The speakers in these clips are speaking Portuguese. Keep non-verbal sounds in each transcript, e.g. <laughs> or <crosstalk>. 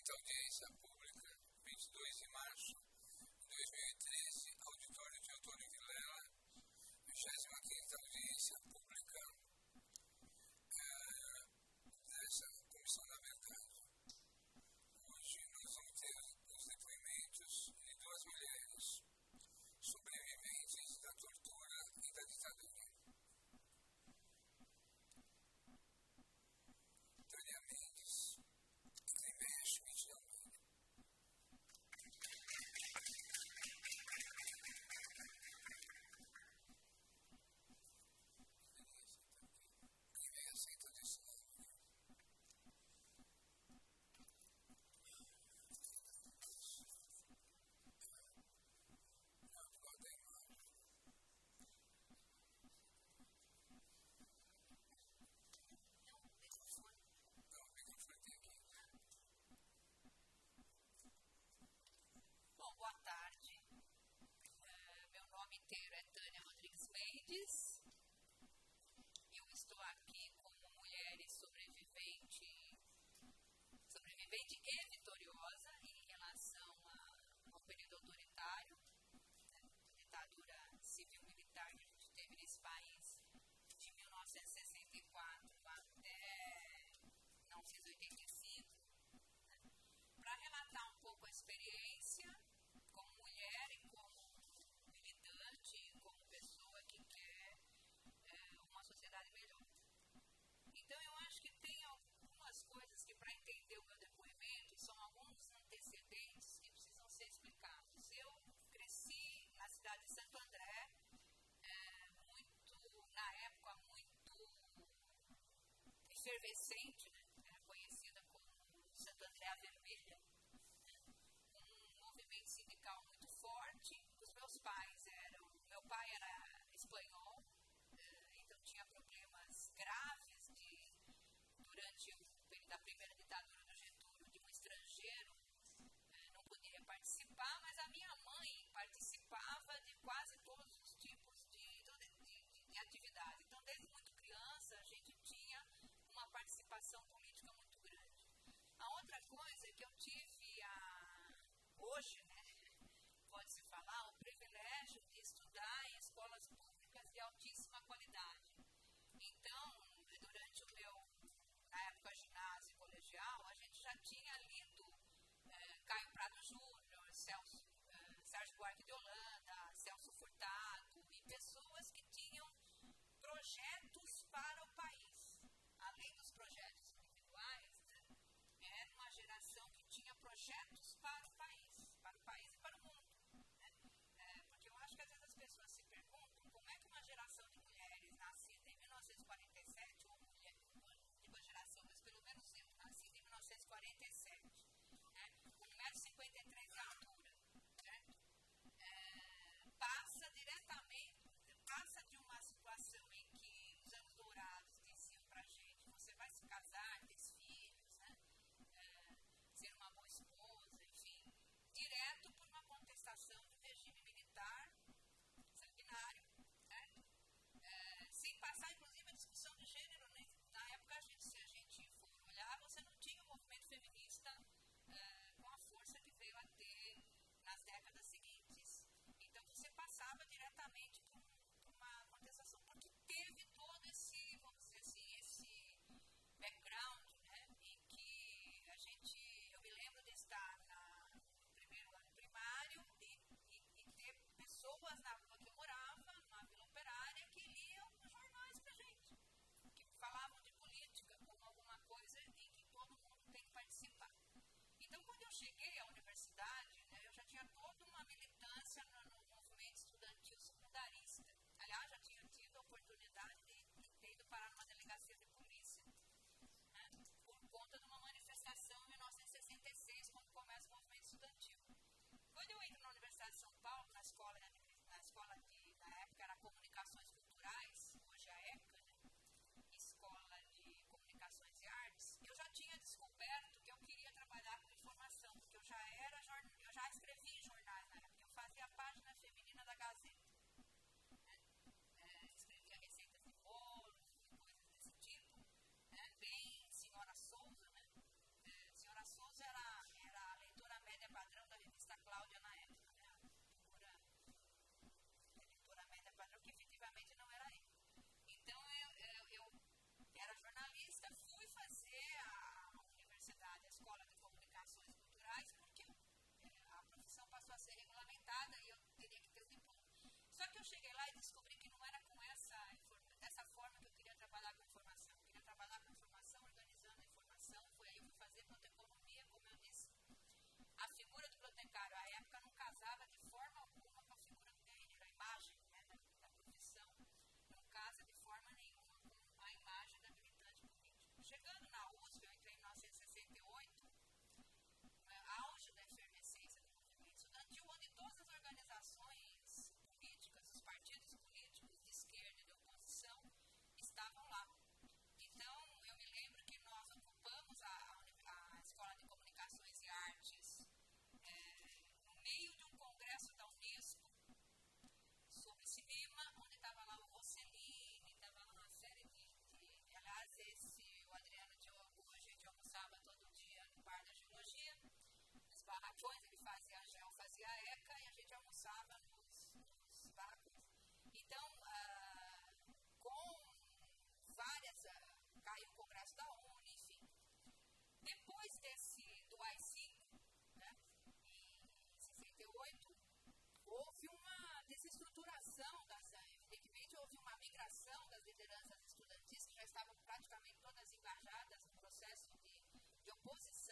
seguinte audiência pública, 22 de março, Vende é vitoriosa em relação a, ao período autoritário, né, ditadura civil-militar que a gente teve nesse país de 1960 efervescente, era conhecida como Santo André Vermelha, um movimento sindical muito forte. Os meus pais eram, meu pai era espanhol, eh, então tinha problemas graves de, durante o período da primeira ditadura do Getúlio, de um estrangeiro eh, não poderia participar, mas a minha mãe participava preocupação com projetos para o país, para o país e para o mundo. Né? É, porque eu acho que às vezes as pessoas se perguntam como é que uma geração de mulheres nascida em 1947, ou mulher, uma geração, mas pelo menos eu, nascida em 1947, estudantil. Quando eu entro na Universidade de São Paulo, na escola, na eu cheguei lá e descobri fazia a ECA e a gente almoçava nos, nos barcos. Então, ah, com várias, ah, caiu o Congresso da ONU, enfim. Depois desse, do AI-5, né, em 68, houve uma desestruturação das, ah, evidentemente houve uma migração das lideranças estudantis que já estavam praticamente todas engajadas no processo de, de oposição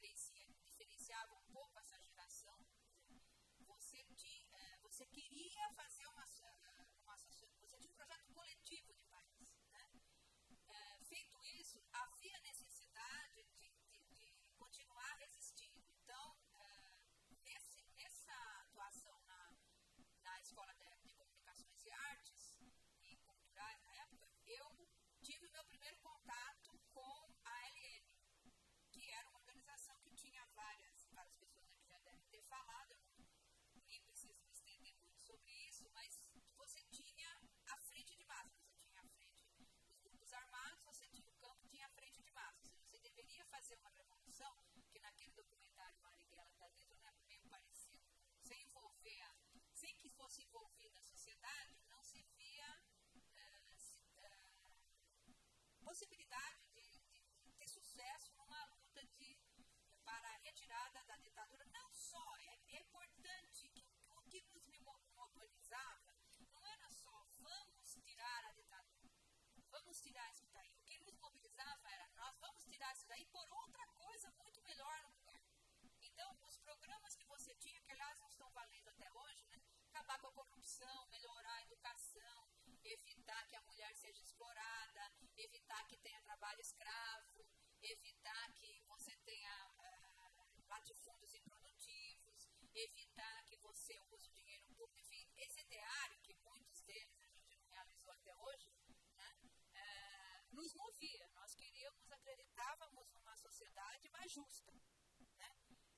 diferencia, diferenciava um pouco essa geração. Você, é, você queria fazer uma, uma, você tinha um projeto coletivo de país. Né? É, feito isso, havia necessidade de, de, de continuar resistindo. Então, é, nesse, nessa atuação na, na Escola de, de Comunicações e Artes e Culturais, na época, eu tive o meu primeiro contato com a LN, que era uma organização que tinha várias, várias pessoas aqui já devem ter falado, eu não, nem preciso me estender muito sobre isso, mas você tinha a frente de massa, você tinha a frente dos grupos armados, você tinha o campo, tinha a frente de massa. Você deveria fazer uma revolução, que naquele documentário Marighella está dentro, né, meio parecido, sem envolver, sem que fosse envolvida a sociedade, não se via uh, se, uh, possibilidade de, de, de, ter sucesso numa luta de, para a retirada da ditadura. Não só, é, é importante que o que nos mobilizava não era só vamos tirar a ditadura, vamos tirar isso daí. O que nos mobilizava era nós vamos tirar isso daí por outra coisa muito melhor no lugar. Então, os programas que você tinha, que aliás não estão valendo até hoje, né? acabar com a corrupção, melhorar a educação, evitar que a mulher seja explorada, evitar que tenha trabalho escravo, evitar que você tenha uh, latifúndios improdutivos, evitar que você use o dinheiro público, enfim, esse ideário, que muitos deles a gente não realizou até hoje, né, uh, nos movia. Nós queríamos, acreditávamos numa sociedade mais justa. Né?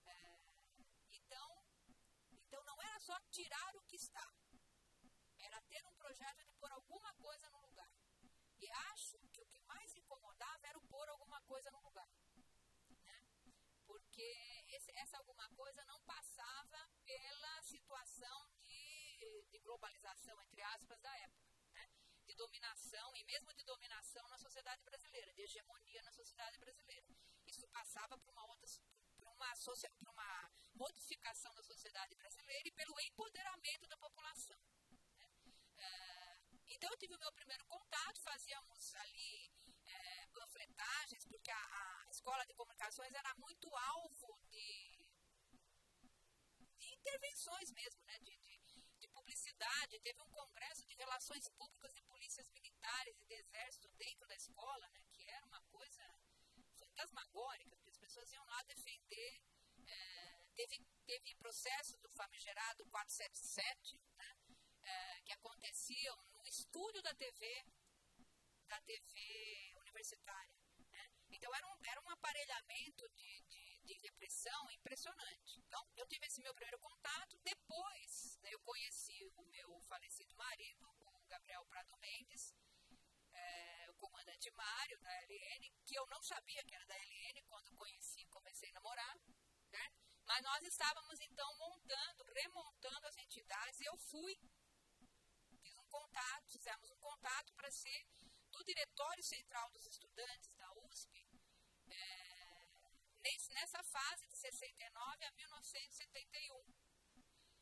Uh, então, então, não era só tirar o que está, era ter um projeto de pôr alguma coisa no lugar. E acho que o que mais incomodava era o pôr alguma coisa no lugar. Né? Porque esse, essa alguma coisa não passava pela situação de, de globalização, entre aspas, da época. Né? De dominação, e mesmo de dominação na sociedade brasileira, de hegemonia na sociedade brasileira. Isso passava por uma outra por uma, modificação da sociedade brasileira e pelo empoderamento da população. Então, eu tive o meu primeiro contato, fazíamos ali é, panfletagens, porque a, a, escola de comunicações era muito alvo de, de intervenções mesmo, né? de, de, de publicidade. Teve um congresso de relações públicas de polícias militares e de exército dentro da escola, né? que era uma coisa fantasmagórica, porque as pessoas iam lá defender. É, teve, teve processo do famigerado 477, né? É, que aconteciam no estúdio da TV, da TV universitária. Né? Então era um, era um aparelhamento de, de, de, repressão impressionante. Então eu tive esse meu primeiro contato. Depois né, eu conheci o meu falecido marido, o Gabriel Prado Mendes, é, o comandante Mário da LN, que eu não sabia que era da LN quando conheci e comecei a namorar. Né? Mas nós estávamos então montando, remontando as entidades e eu fui contato, fizemos um contato para ser do Diretório Central dos Estudantes da USP, é, nessa fase de 69 a 1971.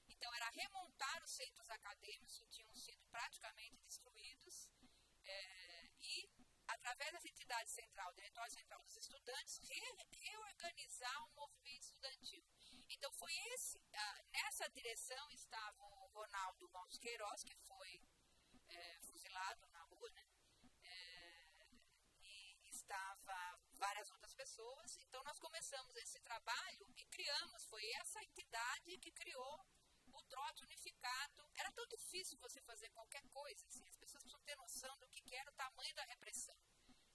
Então, era remontar os centros acadêmicos que tinham sido praticamente destruídos é, e, através dessa entidade central, Diretório Central dos Estudantes, re reorganizar um movimento estudantil. Então, foi esse, ah, nessa direção estava o Ronaldo Mons Queiroz, que foi é, fuzilado na rua, né? É, e estava várias outras pessoas. Então, nós começamos esse trabalho e criamos, foi essa entidade que criou o trote unificado. Era tão difícil você fazer qualquer coisa, assim, as pessoas precisam ter noção do que era o tamanho da repressão.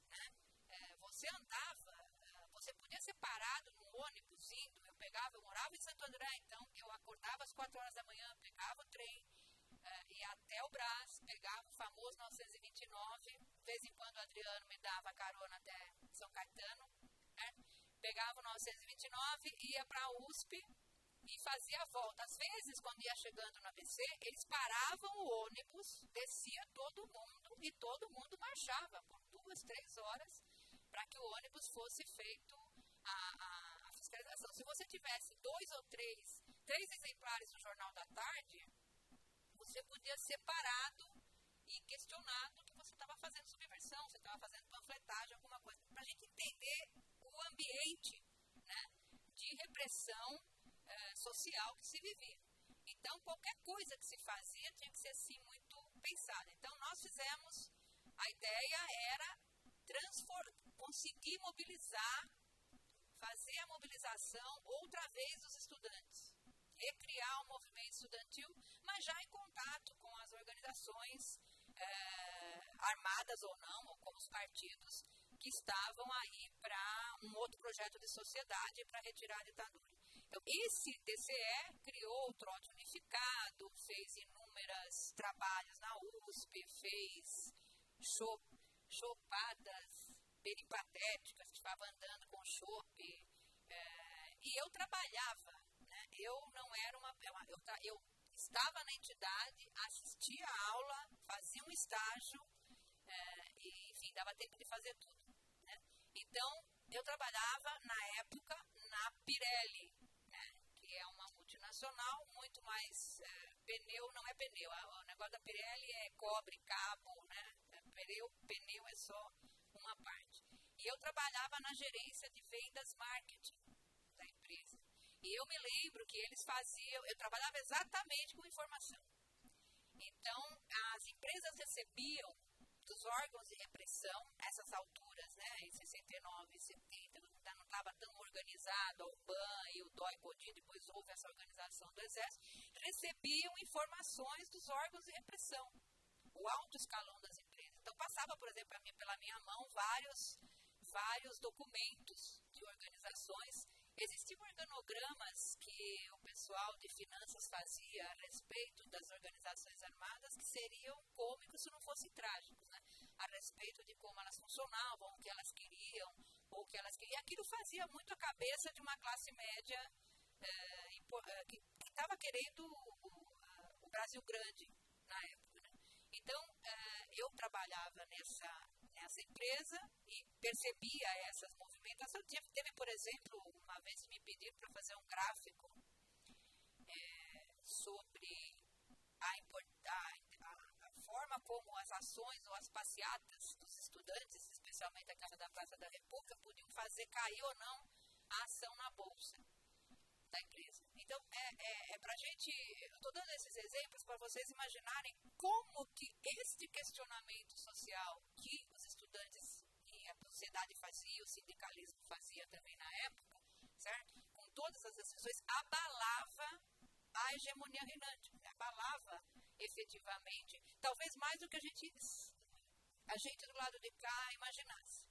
Né? É, você andava, é, você podia ser parado no ônibus indo, eu pegava, eu morava em Santo André, então eu acordava às quatro horas da manhã, pegava o trem, uh, ia até o Brás, pegava o famoso 929, vez em quando o Adriano me dava carona até São Caetano, né? pegava o 929, ia para a USP e fazia a volta. Às vezes, quando ia chegando no ABC, eles paravam o ônibus, descia todo mundo e todo mundo marchava por duas, três horas para que o ônibus fosse feito a, a, a, fiscalização. Se você tivesse dois ou três, três exemplares do Jornal da Tarde, você podia ser parado e questionado que você estava fazendo subversão, você estava fazendo panfletagem, alguma coisa. Para a gente entender o ambiente né, de repressão eh, social que se vivia. Então, qualquer coisa que se fazia tinha que ser assim muito pensada. Então, nós fizemos, a ideia era conseguir mobilizar, fazer a mobilização outra vez dos estudantes, recriar o movimento estudantil, mas já em contato com as organizações eh, armadas ou não, ou com os partidos que estavam aí para um outro projeto de sociedade para retirar a ditadura. Então, esse TCE criou o trote unificado, fez inúmeros trabalhos na USP, fez chopadas peripatéticas, que estava andando com chope. É, e eu trabalhava, né? eu não era uma. Eu, eu estava na entidade, assistia a aula, fazia um estágio, é, e, enfim, dava tempo de fazer tudo. Né? Então, eu trabalhava na época na Pirelli, é uma multinacional, muito mais é, pneu, não é pneu, o negócio da Pirelli é cobre, cabo, né? É, pneu, pneu é só uma parte. E eu trabalhava na gerência de vendas marketing da empresa. E eu me lembro que eles faziam, eu trabalhava exatamente com informação. Então, as empresas recebiam dos órgãos de repressão, essas alturas, né, em 69, 70, não estava tão organizado, o BAN e o DOI CODIN, depois houve essa organização do Exército, recebiam informações dos órgãos de repressão, o alto escalão das empresas. Então, passava, por exemplo, pela minha mão vários, vários documentos de organizações Existiam organogramas que o pessoal de finanças fazia a respeito das organizações armadas que seriam cômicos se não fossem trágicos, né? a respeito de como elas funcionavam, o que elas queriam, ou o que elas queriam. E aquilo fazia muito a cabeça de uma classe média é, que estava querendo o, o, Brasil grande na época. Né? Então, é, eu trabalhava nessa, nessa empresa e percebia essas movimentações. Teve, teve por exemplo, uma vez me pediram para fazer um gráfico é, sobre a, a, a, forma como as ações ou as passeatas dos estudantes, especialmente aquela da Praça da República, podiam fazer cair ou não a ação na Bolsa da empresa. Então, é, é, é para a gente, eu estou dando esses exemplos para vocês imaginarem como que este questionamento social que estudantes a sociedade fazia, o sindicalismo fazia também na época, certo? Com todas as decisões, abalava a hegemonia reinante, abalava efetivamente, talvez mais do que a gente, a gente do lado de cá imaginasse.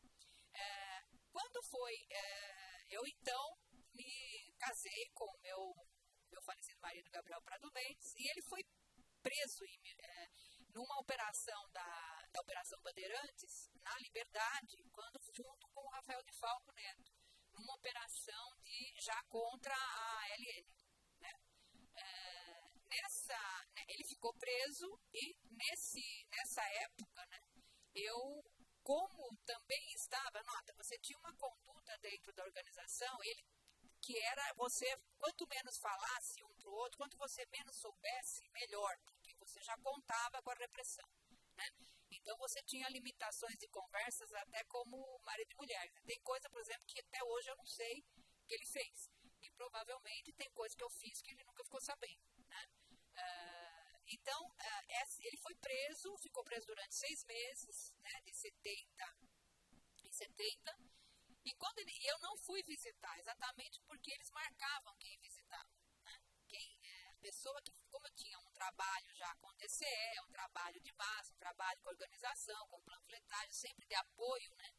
É, quando foi, é, eu então me casei com meu, meu falecido marido Gabriel Prado Mendes e ele foi preso em, é, numa operação da, da Operação Bandeirantes, na Liberdade, quando junto com o Rafael de Falco Neto, numa operação de, já contra a LN. Né? É, nessa, né, ele ficou preso e nesse, nessa época né, eu como também estava, nota, você tinha uma conduta dentro da organização, ele que era você, quanto menos falasse um para o outro, quanto você menos soubesse, melhor, porque você já contava com a repressão. Né? Então você tinha limitações de conversas até como marido e mulher. Tem coisa, por exemplo, que até hoje eu não sei que ele fez. E provavelmente tem coisa que eu fiz que ele nunca ficou sabendo. Né? Uh, então, uh, ele foi preso, ficou preso durante seis meses, né, de 70 e 70, e quando ele, eu não fui visitar, exatamente porque eles marcavam quem visitava. É, pessoa que, como eu tinha um trabalho já com TCE, um trabalho de base, um trabalho com organização, com panfletagem, sempre de apoio né,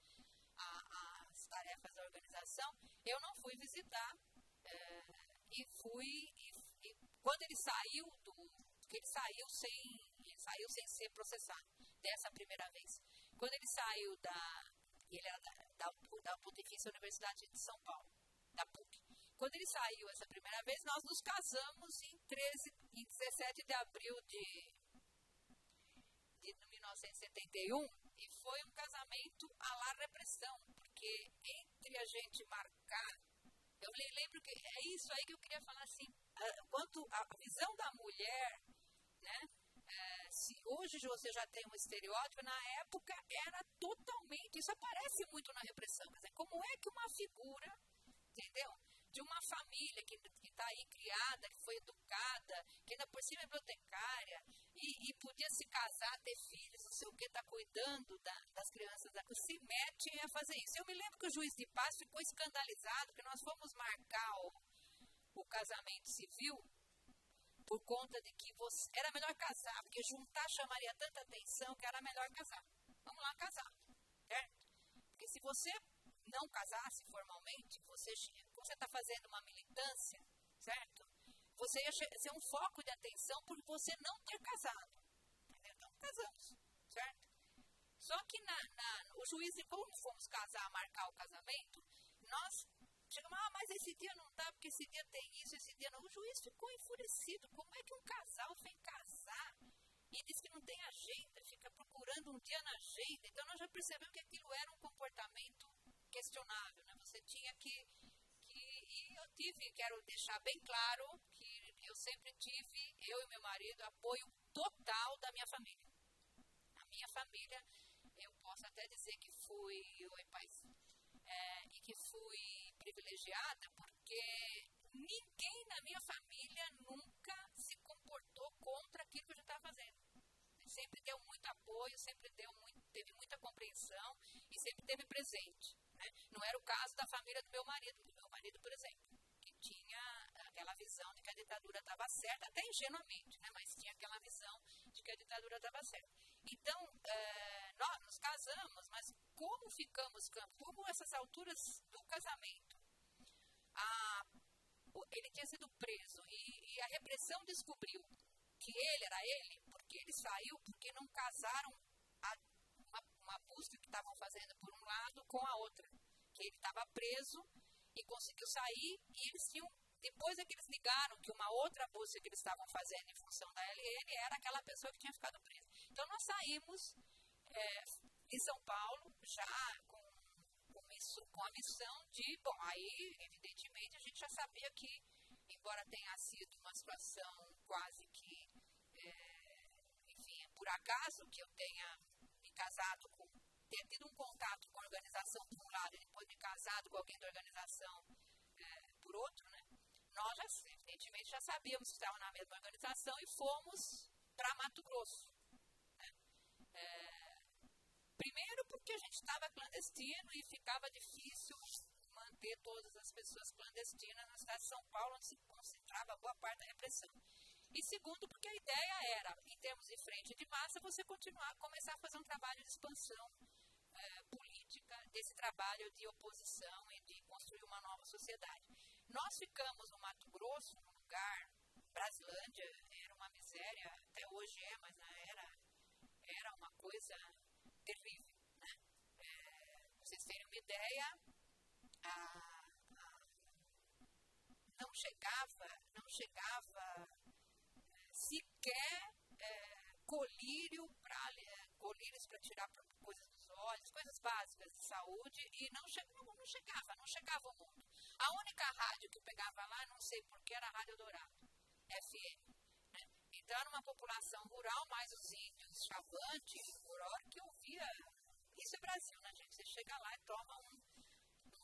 às tarefas da organização, eu não fui visitar. É, e fui. E, e, quando ele saiu do. ele saiu sem. Saiu sem ser processado, dessa primeira vez. Quando ele saiu da. Ele era da, da, da Pontifícia Universidade de São Paulo, da PUC. Quando ele saiu essa primeira vez, nós nos casamos em, 13, em 17 de abril de, de 1971 e foi um casamento à la repressão, porque entre a gente marcar eu lembro que é isso aí que eu queria falar assim, quanto a visão da mulher, né? É, se hoje você já tem um estereótipo, na época era totalmente, isso aparece muito na repressão, quer dizer, como é que uma figura, entendeu? De uma família que está aí criada, que foi educada, que ainda por cima é bibliotecária, e, e podia se casar, ter filhos, não sei o que, está cuidando da, das crianças, da, se mete a fazer isso. Eu me lembro que o juiz de paz ficou escandalizado, que nós fomos marcar o, o casamento civil por conta de que você, era melhor casar, porque juntar chamaria tanta atenção que era melhor casar. Vamos lá casar, certo? Porque se você não casasse formalmente, você está fazendo uma militância, certo? Você ia ser um foco de atenção por você não ter casado. Entendeu? Então, casamos, certo? Só que na, na, o juiz, como fomos casar, marcar o casamento, nós chegamos, ah, mas esse dia não dá, porque esse dia tem isso, esse dia não. O juiz ficou enfurecido. Como é que um casal vem casar e diz que não tem agenda, fica procurando um dia na agenda? Então nós já percebemos que aquilo era um comportamento questionável, né? Você tinha que e eu tive, quero deixar bem claro que eu sempre tive, eu e meu marido, apoio total da minha família. A minha família, eu posso até dizer que fui, oi pai, é, e que fui privilegiada porque ninguém na minha família nunca se comportou contra aquilo que eu já estava fazendo. Sempre deu muito apoio, sempre deu muito, teve muita compreensão e sempre teve presente. Não era o caso da família do meu marido, do meu marido, por exemplo, que tinha aquela visão de que a ditadura estava certa, até ingenuamente, né? mas tinha aquela visão de que a ditadura estava certa. Então, é, nós nos casamos, mas como ficamos, como essas alturas do casamento, a, ele tinha sido preso e, e a repressão descobriu que ele era ele, porque ele saiu, porque não casaram uma busca que estavam fazendo por um lado com a outra. Que ele estava preso e conseguiu sair e eles tinham. Depois é que eles ligaram que uma outra busca que eles estavam fazendo em função da LN era aquela pessoa que tinha ficado presa. Então nós saímos é, em São Paulo já com, com, isso, com a missão de. Bom, aí evidentemente a gente já sabia que, embora tenha sido uma situação quase que. É, enfim, por acaso que eu tenha casado com, ter tido um contato com a organização por um lado e depois de casado com alguém da organização é, por outro, né? Nós, já, evidentemente, já sabíamos que estávamos na mesma organização e fomos para Mato Grosso. Né? É, primeiro porque a gente estava clandestino e ficava difícil manter todas as pessoas clandestinas na cidade de São Paulo, onde se concentrava boa parte da repressão. E segundo, porque a ideia era, em termos de frente de massa, você continuar, começar a fazer um trabalho de expansão é, política, desse trabalho de oposição e de construir uma nova sociedade. Nós ficamos no Mato Grosso, num lugar, Brasilândia era uma miséria, até hoje é, mas era, era uma coisa terrível. Né? É, vocês terem uma ideia, a, a, não chegava, não chegava sequer é, colírio para é, colírios para tirar coisas dos olhos, coisas básicas de saúde e não, che não, não chegava, não chegava ao mundo. A única rádio que pegava lá, não sei porquê, era a Rádio Dourado, FM. Né? Então era uma população rural, mais os índios chavantes, rural, que ouvia. Isso é Brasil, né, gente? Você chega lá e toma um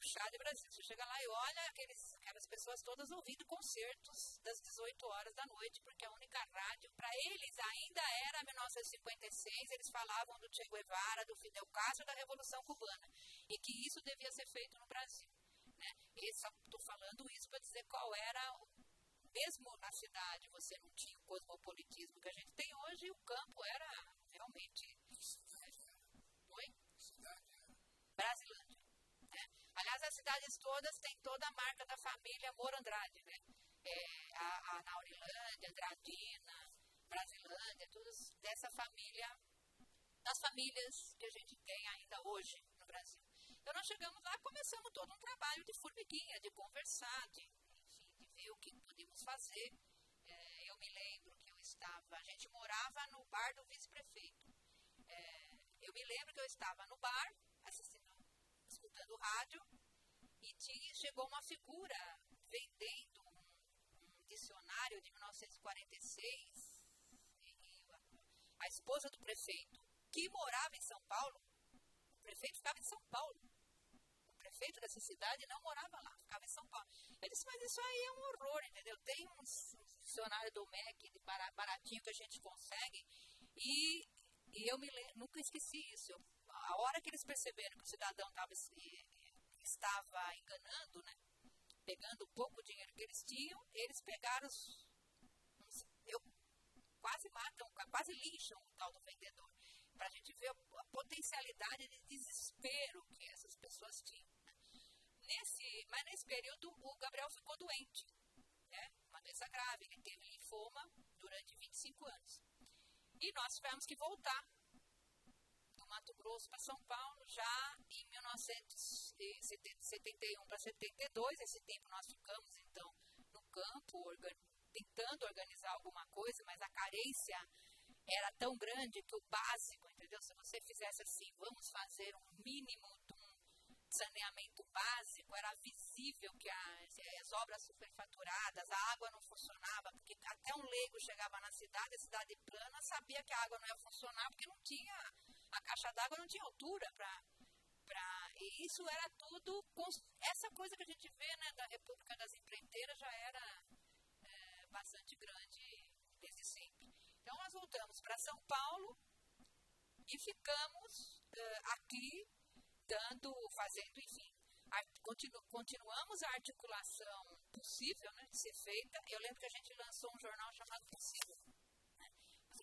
chá de Brasil. Você chega lá e olha aqueles, aquelas pessoas todas ouvindo concertos das 18 horas da noite, porque a única rádio, para eles ainda era 1956, eles falavam do Che Guevara, do Fidel Castro, da Revolução Cubana, e que isso devia ser feito no Brasil. Né? E só estou falando isso para dizer qual era mesmo na cidade você não tinha o cosmopolitismo que a gente tem hoje, e o campo era realmente. Oi? Brasilândia. Aliás, as cidades todas têm toda a marca da família Moro Andrade, né? É, a, a Naurilândia, Andradina, Brasilândia, todos dessa família das famílias que a gente tem ainda hoje no Brasil. Então nós chegamos lá, começamos todo um trabalho de formiguinha, de conversar, de, enfim, de ver o que podíamos fazer. É, eu me lembro que eu estava, a gente morava no bar do vice-prefeito. É, eu me lembro que eu estava no bar, assistindo, escutando rádio, e tinha, chegou uma figura vendendo um, um dicionário de 1946, a esposa do prefeito, que morava em São Paulo, o prefeito ficava em São Paulo. O prefeito dessa cidade não morava lá, ficava em São Paulo. Ele disse, mas isso aí é um horror, entendeu? Tem um dicionário do MEC de baratinho que a gente consegue e, e eu me nunca esqueci isso. Eu, a hora que eles perceberam que o cidadão tava, estava enganando, né? Pegando o pouco dinheiro que eles tinham, eles pegaram os, eu quase matam, quase lixam o tal do vendedor para a gente ver a, potencialidade de desespero que essas pessoas tinham. Né? Nesse, mas nesse período o Gabriel ficou doente, né? uma doença grave, ele teve linfoma durante 25 anos. E nós tivemos que voltar Mato Grosso para São Paulo já em 1971 para 72. Esse tempo nós ficamos então no campo, organ, tentando organizar alguma coisa, mas a carência era tão grande que o básico, entendeu? Se você fizesse assim, vamos fazer um mínimo de um saneamento básico, era visível que as, as obras superfaturadas, a água não funcionava, porque até um leigo chegava na cidade, a cidade plana, sabia que a água não ia funcionar, porque não tinha, a caixa d'água não tinha altura para Pra, e isso era tudo. Essa coisa que a gente vê né, da República das Empreiteiras já era é, bastante grande desde sempre. Então, nós voltamos para São Paulo e ficamos uh, aqui dando, fazendo, enfim, continu, continuamos a articulação possível né, de ser feita. Eu lembro que a gente lançou um jornal chamado Possível.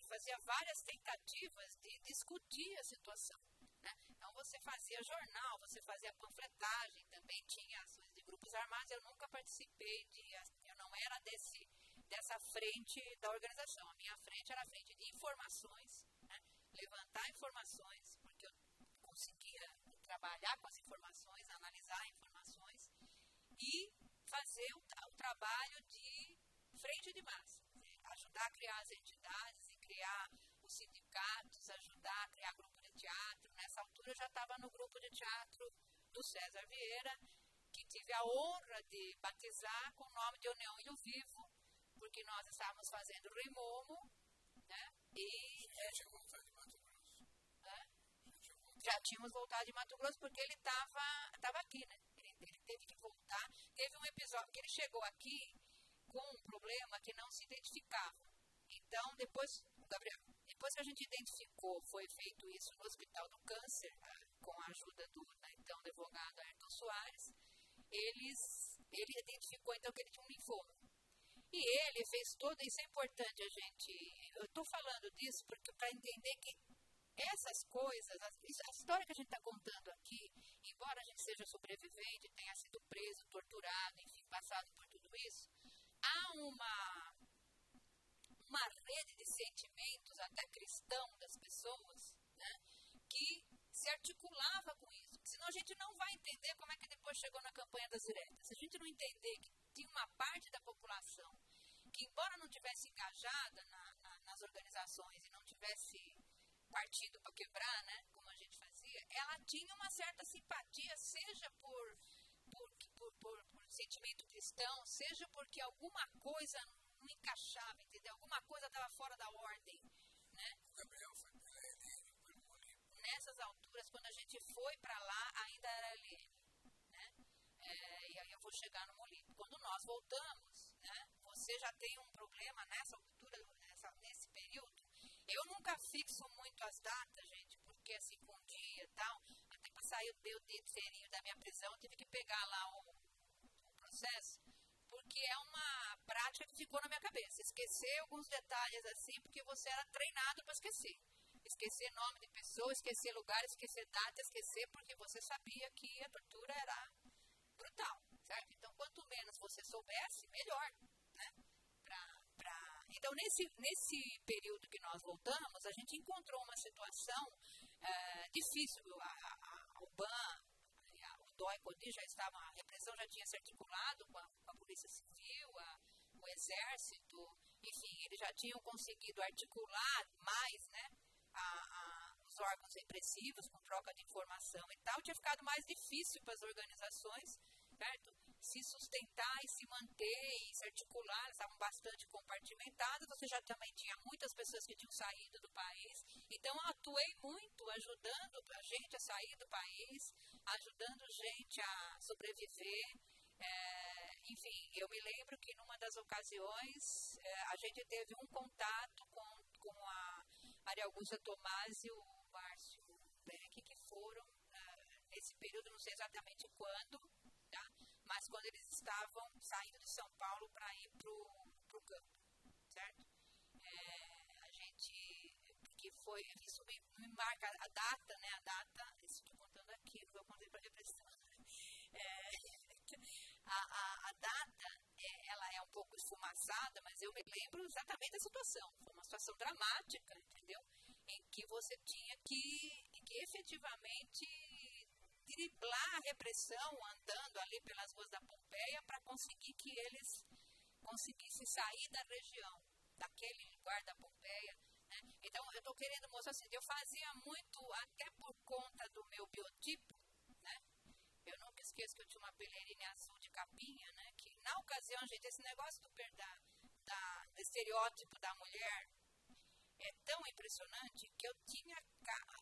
Fazia várias tentativas de discutir a situação. Né? Então, você fazia jornal, você fazia panfletagem, também tinha ações de grupos armados. Eu nunca participei de, eu não era desse dessa frente da organização. A minha frente era a frente de informações, né? levantar informações, porque eu conseguia trabalhar com as informações, analisar informações e fazer o, o trabalho de frente de massa, ajudar a criar as entidades e criar os sindicatos, ajudar a criar grupo de teatro. Nessa altura eu já estava no grupo de teatro do César Vieira, que tive a honra de batizar com o nome de União e o Vivo, porque nós estávamos fazendo Rimomo, né? E. Já tinha voltado de Mato Grosso. Já tínhamos voltado de Mato Grosso porque ele estava tava aqui, né? Ele, ele teve que voltar. Teve um episódio que ele chegou aqui com um problema que não se identificava. Então, depois, Gabriel, depois que a gente identificou, foi feito isso no Hospital do Câncer, ah, com a ajuda do então advogado Ayrton Soares, eles, ele identificou então que ele tinha um linfoma. E ele fez todo, isso é importante a gente. Eu estou falando disso porque para entender que essas coisas, a, a história que a gente está contando aqui, embora a gente seja sobrevivente, tenha sido preso, torturado, enfim, passado por tudo isso, há uma, uma rede de sentimentos, até cristão, das pessoas, né, que se articulava com isso. Senão a gente não vai entender como é que depois chegou na campanha das diretas. Se a gente não entender que tinha uma parte da população que, embora não tivesse engajada na, na, nas organizações e não tivesse partido para quebrar, né, como a gente fazia, ela tinha uma certa simpatia, seja por, por, por, por, por sentimento cristão, seja porque alguma coisa não encaixava, entendeu? Alguma coisa estava fora da ordem, né? O Gabriel foi pela LN, pelo Molino. Nessas alturas, quando a gente foi para lá, ainda era LN, né? É, e aí eu vou chegar no Molino. Quando nós voltamos, né? Você já tem um problema nessa altura, nessa, nesse período. Eu nunca fixo muito as datas, gente, porque assim, com um dia e tal, até para sair o meu dinheirinho da minha prisão, eu tive que pegar lá o, o processo porque é uma prática que ficou na minha cabeça. Esquecer alguns detalhes assim, porque você era treinado para esquecer. Esquecer nome de pessoa, esquecer lugar, esquecer data, esquecer porque você sabia que a tortura era brutal, certo? Então, quanto menos você soubesse, melhor, né? Pra, pra... Então, nesse, nesse período que nós voltamos, a gente encontrou uma situação é, difícil. A, a, a e CODI já estavam, a repressão já tinha se articulado com a, com a Polícia Civil, a, o Exército, enfim, eles já tinham conseguido articular mais né, a, os órgãos repressivos com troca de informação e tal. Tinha ficado mais difícil para as organizações certo? Se sustentar e se manter e se articular, estavam bastante compartimentadas. Você já também tinha muitas pessoas que tinham saído do país. Então, eu atuei muito ajudando a gente a sair do país, ajudando gente a sobreviver. É, enfim, eu me lembro que numa das ocasiões é, a gente teve um contato com, com a Maria Augusta Tomás e o Márcio Beck, que foram é, nesse período, não sei exatamente quando, mas quando eles estavam saindo de São Paulo para ir para o campo, certo? É, a gente, porque foi, isso me, me, marca a data, né, a data, estou contando aqui, não vou contar para repressão, é, <laughs> a, a, a, data, é, ela é um pouco esfumaçada, mas eu me lembro exatamente da situação, foi uma situação dramática, entendeu? Em que você tinha que, que efetivamente driblar a repressão andando ali pelas ruas da Pompeia para conseguir que eles conseguissem sair da região, daquele lugar da Pompeia. Né? Então, eu estou querendo mostrar assim, eu fazia muito, até por conta do meu biotipo, né? eu nunca esqueço que eu tinha uma peleirinha azul de capinha, né? que na ocasião, gente, esse negócio do, da, da, do estereótipo da mulher, é tão impressionante que eu tinha.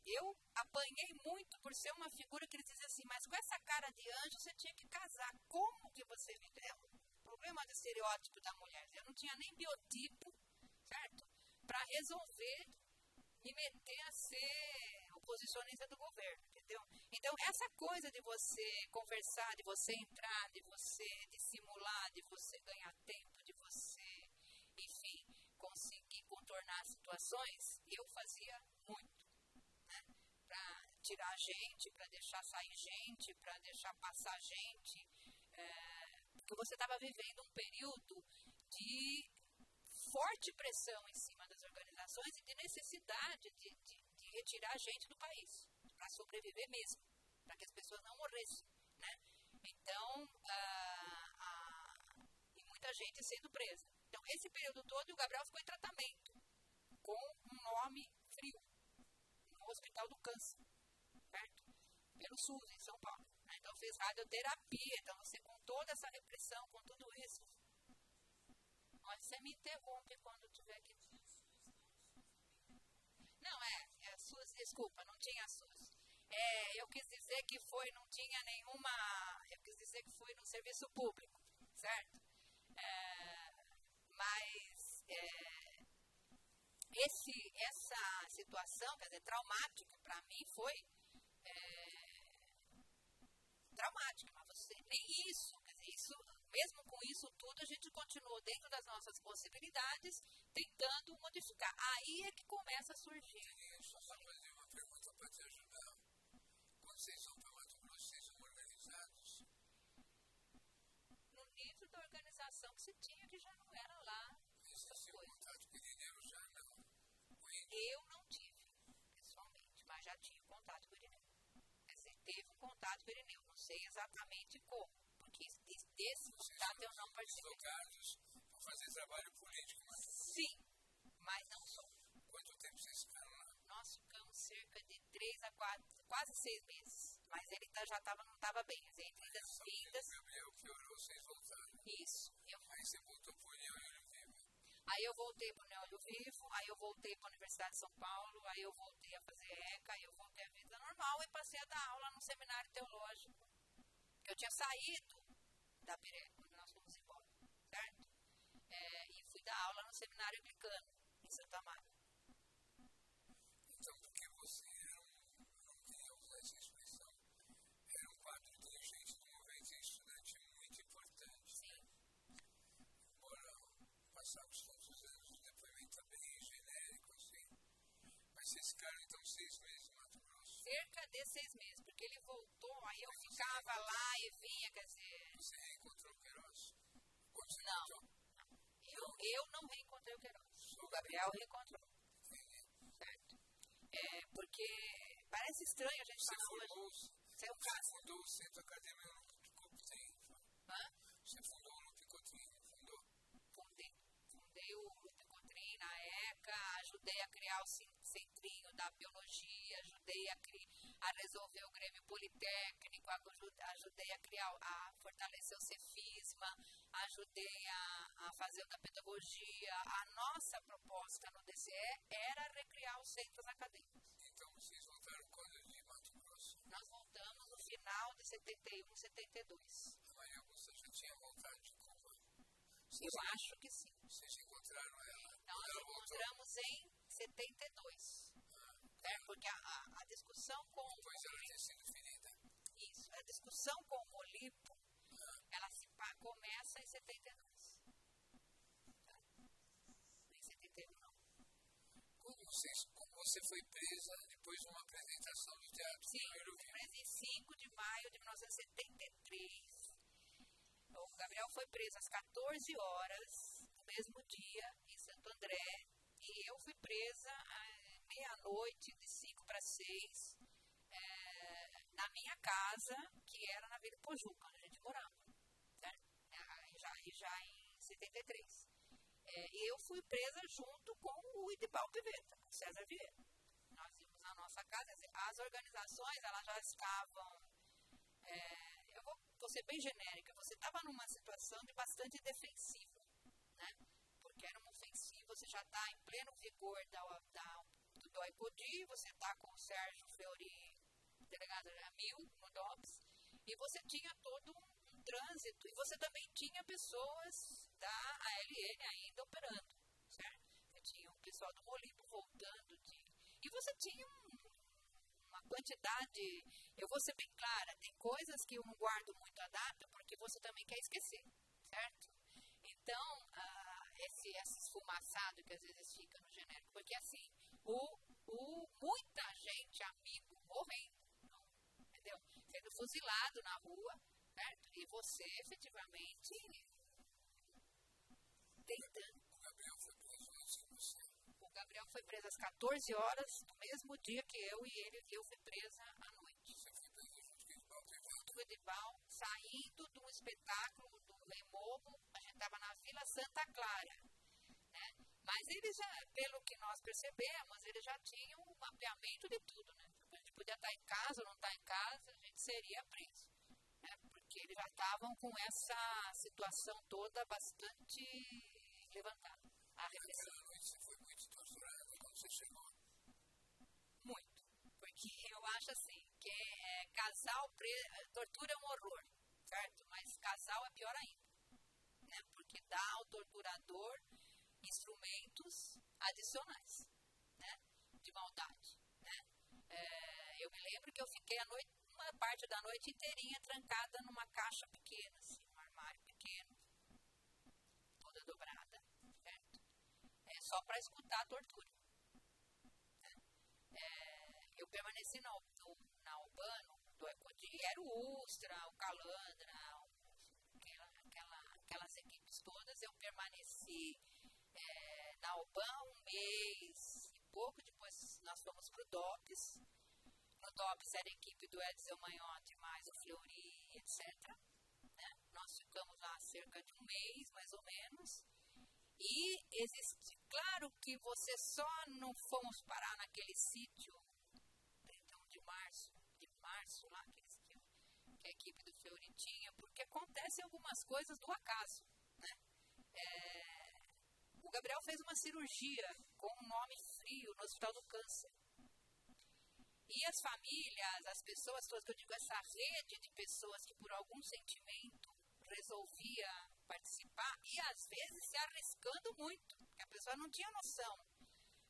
Eu apanhei muito por ser uma figura que eles diziam assim, mas com essa cara de anjo você tinha que casar. Como que você viveu? O problema do estereótipo da mulher. Eu não tinha nem biotipo, certo? Para resolver me meter a ser oposicionista do governo, entendeu? Então, essa coisa de você conversar, de você entrar, de você dissimular, de você ganhar tempo, de você, enfim, conseguir contornar situações, eu fazia muito. Né? Para tirar gente, para deixar sair gente, para deixar passar gente. É, porque você estava vivendo um período de forte pressão em cima das organizações e de necessidade de, de, de retirar gente do país, para sobreviver mesmo, para que as pessoas não morressem. Né? Então, e muita gente sendo presa. Então, esse período todo, o Gabriel ficou em tratamento com um nome frio no Hospital do Câncer, certo? Pelo SUS, em São Paulo. Né? Então, fez radioterapia. Então, você com toda essa repressão, com tudo isso. Mas você me interrompe quando tiver que. Não, é, é SUS, desculpa, não tinha SUS. É, eu quis dizer que foi, não tinha nenhuma. Eu quis dizer que foi no serviço público, certo? Mas é, esse, essa situação, quer dizer, traumática para mim foi é, traumática, mas você, nem isso, quer dizer, isso, mesmo com isso tudo, a gente continuou dentro das nossas possibilidades, tentando modificar. Aí é que começa a surgir. Eu só fazer uma pergunta para te ajudar. Quando vocês vão para Mato Grosso, vocês são organizados? No nível da organização que se tinha, que já eu não tive, pessoalmente, mas já tinha contato com o Irineu. Quer dizer, teve um contato com o Irineu. Não sei exatamente como, porque desse contato eu não participei. Vocês para fazer trabalho político, mas... Sim, mas não só. Quanto tempo vocês ficaram lá? Nós ficamos cerca de três a quatro, quase seis meses. Mas ele tá, já tava, não estava bem. Entre e vindas. O Gabriel piorou, vocês voltaram. Isso. Eu... Aí você voltou o União Aí eu voltei para o Neolho Vivo, aí eu voltei para a Universidade de São Paulo, aí eu voltei a fazer ECA, aí eu voltei à vida normal e passei a dar aula no seminário teológico. Eu tinha saído da Piré, quando nós fomos embora, certo? É, e fui dar aula no seminário anglicano, em Santa Maria. Cerca de seis meses, porque ele voltou, aí eu ficava lá e vinha, quer dizer. Você reencontrou o Queiroz? Não. Eu, eu não reencontrei o Queiroz. O Gabriel reencontrou. Certo? É, porque parece estranho a gente Você fundou, Você é fundou o Centro Acadêmico no Picotinho. Hã? Você fundou no Picotinho, fundou? fundei, fundei o Encontrei na ECA, ajudei a criar o cen- centrinho da biologia, ajudei a, a resolver o Grêmio Politécnico, aju- ajudei a criar, a fortalecer o Cefisma, ajudei a, a fazer o da pedagogia. A nossa proposta no DCE era recriar os centros acadêmicos. Então vocês voltaram quando de Mato Grosso. Nós voltamos no final de 71, 72. A Maria Augusta já tinha voltado de Cuba. Eu acho que sim. Vocês encontraram ela. Nós ela voltou, encontramos em 72. Certo? Porque a, a- discussão com depois ela tinha sido ferida. isso, a discussão com o Molipo, ela se pa- começa em 72. Tá? Em 71 não. Como, vocês, como você foi presa depois de uma apresentação do teatro Sim, fui presa em 5 de maio de 1973. O Gabriel foi preso às 14 horas, no mesmo dia, em Santo André. E eu fui presa à meia-noite, de 5 para 6, eh, na minha casa, que era na Vila Pojuca, onde a gente morava. Ah, Já, já em 73. Eh, e eu fui presa junto com o Idibal Piveta, com César Vieira. Nós íamos na nossa casa, as organizações elas já estavam. é, eu vou, vou ser bem genérica, você estava numa situação de bastante defensiva, né? Porque era uma ofensiva, você já está em pleno vigor da, da, do DOI-CODI, você está com o Sérgio Fleury, delegado da Mil, no DOPS, e você tinha todo um, trânsito, e você também tinha pessoas da ALN ainda operando, certo? Você tinha o pessoal do Molipo voltando de e você tinha um- uma quantidade, eu vou ser bem clara, tem coisas que eu não guardo muito a data porque você também quer esquecer, certo? Então, ah, esse, esse esfumaçado que às vezes fica no genérico, porque assim, o, o, muita gente, amigo, morrendo, entendeu? Sendo fuzilado na rua, certo? E você efetivamente tentando. O Gabriel foi preso antes de você. O Gabriel foi preso às 14 horas, no mesmo dia que eu e ele, eu fui presa à noite. Você foi preso junto com o Edibal, saindo de um espetáculo do Removo, a gente estava na Vila Santa Clara. Mas eles já, pelo que nós percebemos, eles já tinham um mapeamento de tudo. Né? A gente podia estar em casa ou não estar em casa, a gente seria preso. Né? Porque eles já estavam com essa situação toda bastante levantada. A você foi muito torturado quando você chegou. Muito. Porque eu acho assim, que é, casal, pre... tortura é um horror, certo? Mas casal é pior ainda. Né? Porque dá ao torturador instrumentos adicionais, né? De maldade, né? É, eu me lembro que eu fiquei a noite, uma parte da noite inteirinha trancada numa caixa pequena, assim, um armário pequeno, toda dobrada, certo? É só para escutar a tortura. É, eu permaneci na, no, na Urbano, do Ecodi, era o Ustra, o Calandra, aquela, aquela, aquelas equipes todas. Eu permaneci na Uban um mês e pouco, depois nós fomos para o DOPS. No DOPS era a equipe do Edson Manhotti, mais o Fleury, etc. né? Nós ficamos lá cerca de um mês, mais ou menos. E existe, claro que você só não fomos parar naquele sítio 31 de março, de março lá que que a equipe do Fleury tinha, porque acontecem algumas coisas do acaso, né? É, o Gabriel fez uma cirurgia com um nome frio no Hospital do Câncer. E as famílias, as pessoas todas, que eu digo, essa rede de pessoas que por algum sentimento resolvia participar e às vezes se arriscando muito, porque a pessoa não tinha noção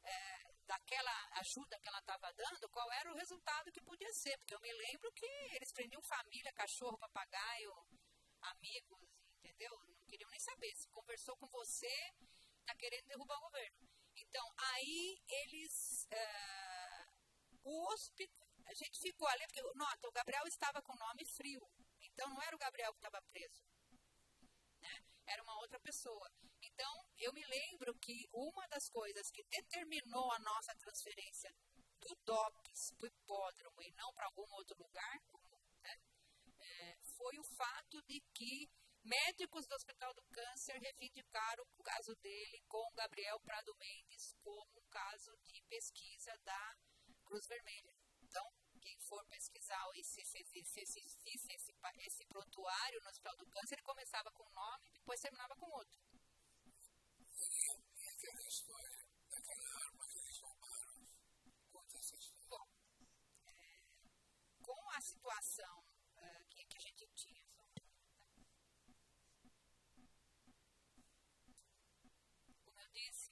é, daquela ajuda que ela estava dando, qual era o resultado que podia ser, porque eu me lembro que eles prendiam família, cachorro, papagaio, amigos, entendeu? Não queriam nem saber, se conversou com você, está querendo derrubar o governo. Então, aí eles... É, o hospital, a gente ficou ali, porque, nota, o Gabriel estava com nome frio, então não era o Gabriel que estava preso, né? era uma outra pessoa. Então, eu me lembro que uma das coisas que determinou a nossa transferência do DOPS para o hipódromo e não para algum outro lugar, né, é, foi o fato de que médicos do Hospital do Câncer reivindicaram o caso dele com Gabriel Prado Mendes como um caso de pesquisa da Cruz Vermelha. Então, quem for pesquisar e se, se, se, se existisse esse, esse prontuário no Hospital do Câncer, ele começava com um nome e depois terminava com outro. E. Bom, é, com a situação uh, que, que a gente tinha, como eu disse,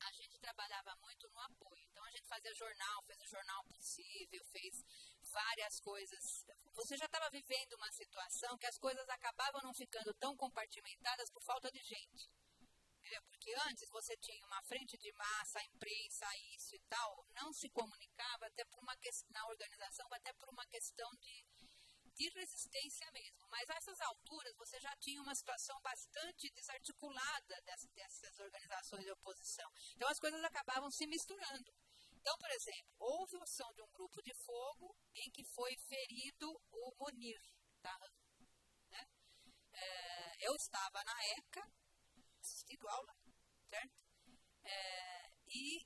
a gente trabalhava muito no apoio. Então a gente fazia jornal, fez o jornal possível, fez várias coisas. Você já estava vivendo uma situação que as coisas acabavam não ficando tão compartimentadas por falta de gente. Porque antes você tinha uma frente de massa, a imprensa, isso e tal, não se comunicava até por uma questão, na organização, até por uma questão de, de resistência mesmo. Mas a essas alturas você já tinha uma situação bastante desarticulada dessas, organizações de oposição. Então as coisas acabavam se misturando. Então, por exemplo, houve a ação de um grupo de fogo em que foi ferido o Munir. Tá? Né? É, eu estava na ECA, assistindo aula, certo? É, e,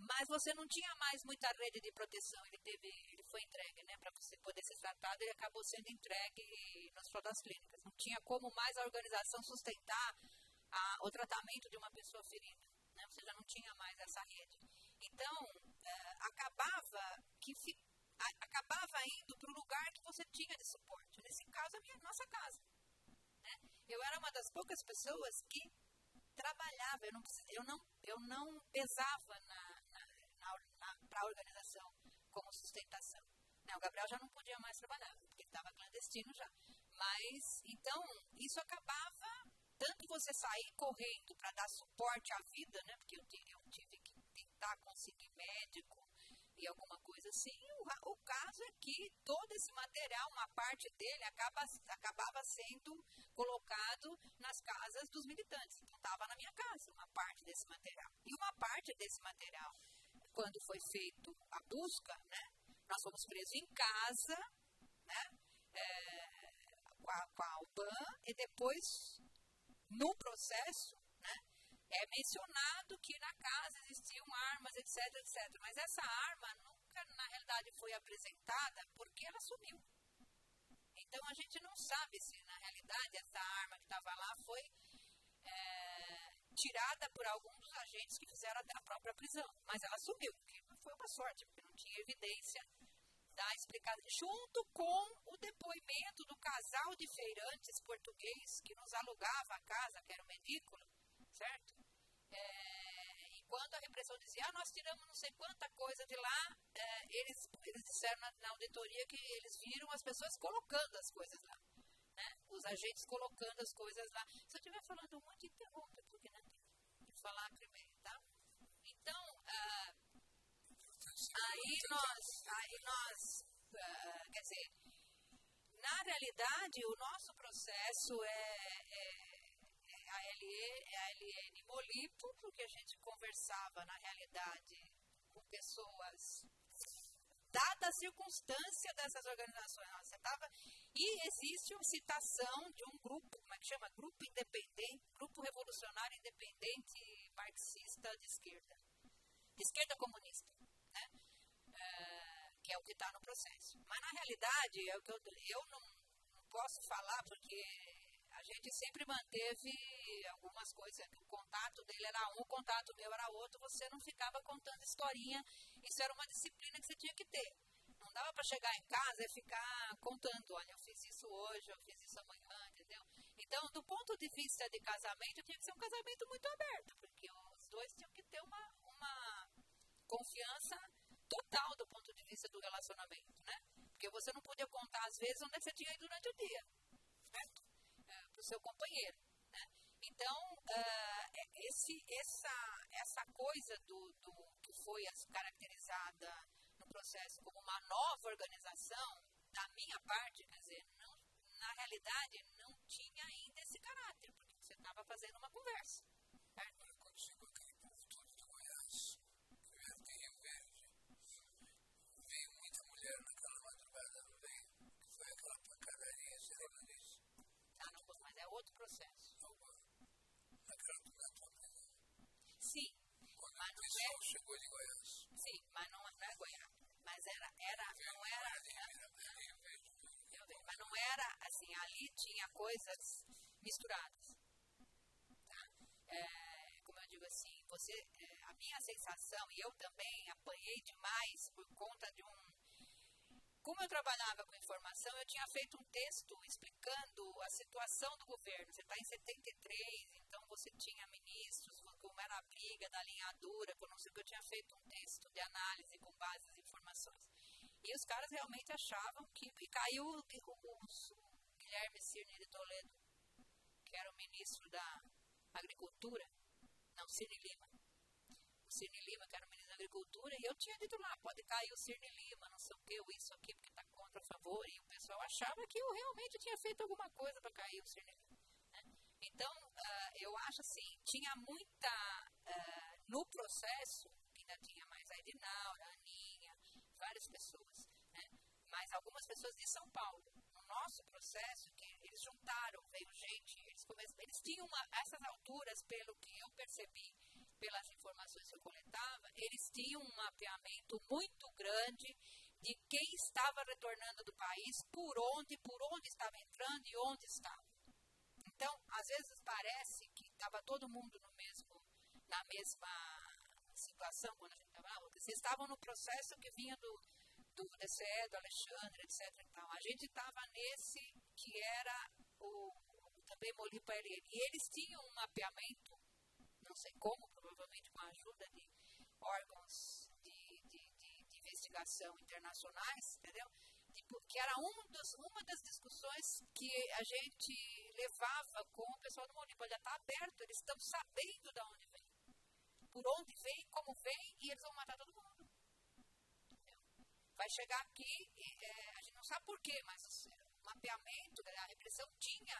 mas você não tinha mais muita rede de proteção. Ele, teve, foi entregue, né? Para poder ser tratado, ele acabou sendo entregue hospital das clínicas. Não tinha como mais a organização sustentar a, o tratamento de uma pessoa ferida. Né? Você já não tinha mais essa rede. Então, é, acabava que fi, a, acabava indo para o lugar que você tinha de suporte. Nesse caso, a minha, nossa casa. Né? Eu era uma das poucas pessoas que trabalhava, eu não, eu não, eu não pesava na, na, na, na para a organização como sustentação. Não, o Gabriel já não podia mais trabalhar, porque estava clandestino já. Mas, então, isso acabava, tanto você sair correndo para dar suporte à vida, né, porque eu, eu tive que tentar conseguir médico, e alguma coisa assim. O, o, caso é que todo esse material, uma parte dele, acaba, acabava sendo colocado nas casas dos militantes. Então, estava na minha casa uma parte desse material. E uma parte desse material, quando foi feito a busca, né, nós fomos presos em casa, né, é, com, a, com a e depois, no processo, é mencionado que na casa existiam armas, etc, etc. Mas essa arma nunca, na realidade, foi apresentada porque ela sumiu. Então a gente não sabe se, na realidade, essa arma que estava lá foi é, tirada por algum dos agentes que fizeram a própria prisão. Mas ela sumiu, que foi uma sorte, porque não tinha evidência da explicação. Junto com o depoimento do casal de feirantes português que nos alugava a casa, que era uma edícula, certo? É, enquanto a repressão dizia, ah, nós tiramos não sei quanta coisa de lá, é, eles, eles disseram na, na, auditoria que eles viram as pessoas colocando as coisas lá. Né? Os agentes colocando as coisas lá. Se eu estiver falando muito, interrompe, porque não tem de falar primeiro, tá? Então, ah, aí nós, aí nós ah, quer dizer, na realidade, o nosso processo é, é a, LE, a LN Molipo, porque a gente conversava, na realidade, com pessoas dada a circunstância dessas organizações. Você tava, e existe uma citação de um grupo, como é que chama? Grupo Independente, Grupo Revolucionário Independente Marxista de Esquerda. De esquerda comunista. Né? É, que é o que está no processo. Mas, na realidade, é o que eu, eu não, não posso falar porque a gente sempre manteve algumas coisas, o contato dele era um, o contato meu era outro, você não ficava contando historinha, isso era uma disciplina que você tinha que ter. Não dava para chegar em casa e ficar contando, olha, eu fiz isso hoje, eu fiz isso amanhã, entendeu? Então, do ponto de vista de casamento, tinha que ser um casamento muito aberto, porque os dois tinham que ter uma, uma confiança total do ponto de vista do relacionamento, né? Porque você não podia contar, às vezes, onde é você tinha ido durante o dia, certo? para o seu companheiro. Né? Então, uh, esse, essa, essa coisa do, do que foi caracterizada no processo como uma nova organização, da minha parte, quer dizer, não, na realidade não tinha ainda esse caráter, porque você estava fazendo uma conversa. Certo? Quando chegou aquele povo todo de Goiás, Rio Verde, veio muita mulher naquela madrugada, não veio? Foi aquela pancadaria, você lembra disso? Ah, não, mas é outro processo. Naquela Sim. Quando mas o pessoal é... chegou de Goiás. Sim, mas não, não é Goiás. Mas era, era, não era. Era assim, ali tinha coisas misturadas. Tá? É, como eu digo assim, você, é, a minha sensação, e eu também apanhei demais por conta de um. Como eu trabalhava com informação, eu tinha feito um texto explicando a situação do governo. Você está em 73, então você tinha ministros, como era a briga da linha dura, por não sei o que, eu tinha feito um texto de análise com base em informações. E os caras realmente achavam que. E caiu o, Guilherme Cirne de Toledo, que era o ministro da Agricultura, não, Cirne Lima. O Cirne Lima, que era o ministro da Agricultura, e eu tinha dito lá, pode cair o Cirne Lima, não sei o que, isso aqui, porque está contra a favor, e o pessoal achava que eu realmente tinha feito alguma coisa para cair o Cirne Lima. Né? Então, uh, eu acho assim, tinha muita, uh, no processo, ainda tinha mais a Edinaura, várias pessoas, né? mas algumas pessoas de São Paulo, nosso processo, que eles juntaram, veio gente, eles, começaram, eles tinham uma, essas alturas, pelo que eu percebi, pelas informações que eu coletava, eles tinham um mapeamento muito grande de quem estava retornando do país, por onde, por onde estava entrando e onde estava. Então, às vezes parece que estava todo mundo no mesmo, na mesma situação quando a gente estava, vocês estavam no processo que vinha do, do DCE, do Alexandre, etc. Então, a gente estava nesse que era o, também Molipa LN. E eles tinham um mapeamento, não sei como, provavelmente com a ajuda de órgãos de, de, de, de investigação internacionais, entendeu? Que era um dos, uma das discussões que a gente levava com o pessoal do Molipa. Já está aberto, eles estão sabendo de onde vem. Por onde vem, como vem, e eles vão matar todo mundo vai chegar aqui, e, é, a gente não sabe porquê, mas o mapeamento da repressão tinha,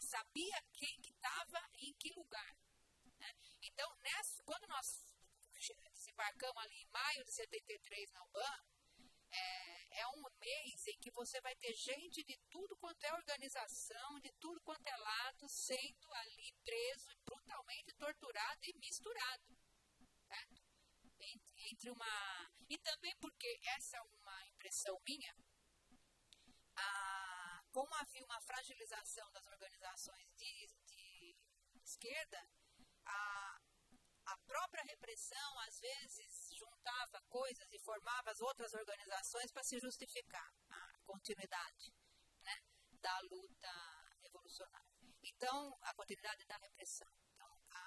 sabia quem que estava em que lugar. Né? Então, nessa, quando nós desembarcamos ali em maio de 73 na UBAN, é, é, um mês em que você vai ter gente de tudo quanto é organização, de tudo quanto é lado, sendo ali preso, brutalmente torturado e misturado. Certo? entre uma. E também porque essa é uma impressão minha, a, como havia uma fragilização das organizações de, de esquerda, a, a própria repressão às vezes juntava coisas e formava as outras organizações para se justificar a continuidade né, da luta revolucionária. Então, a continuidade da repressão. Então, a,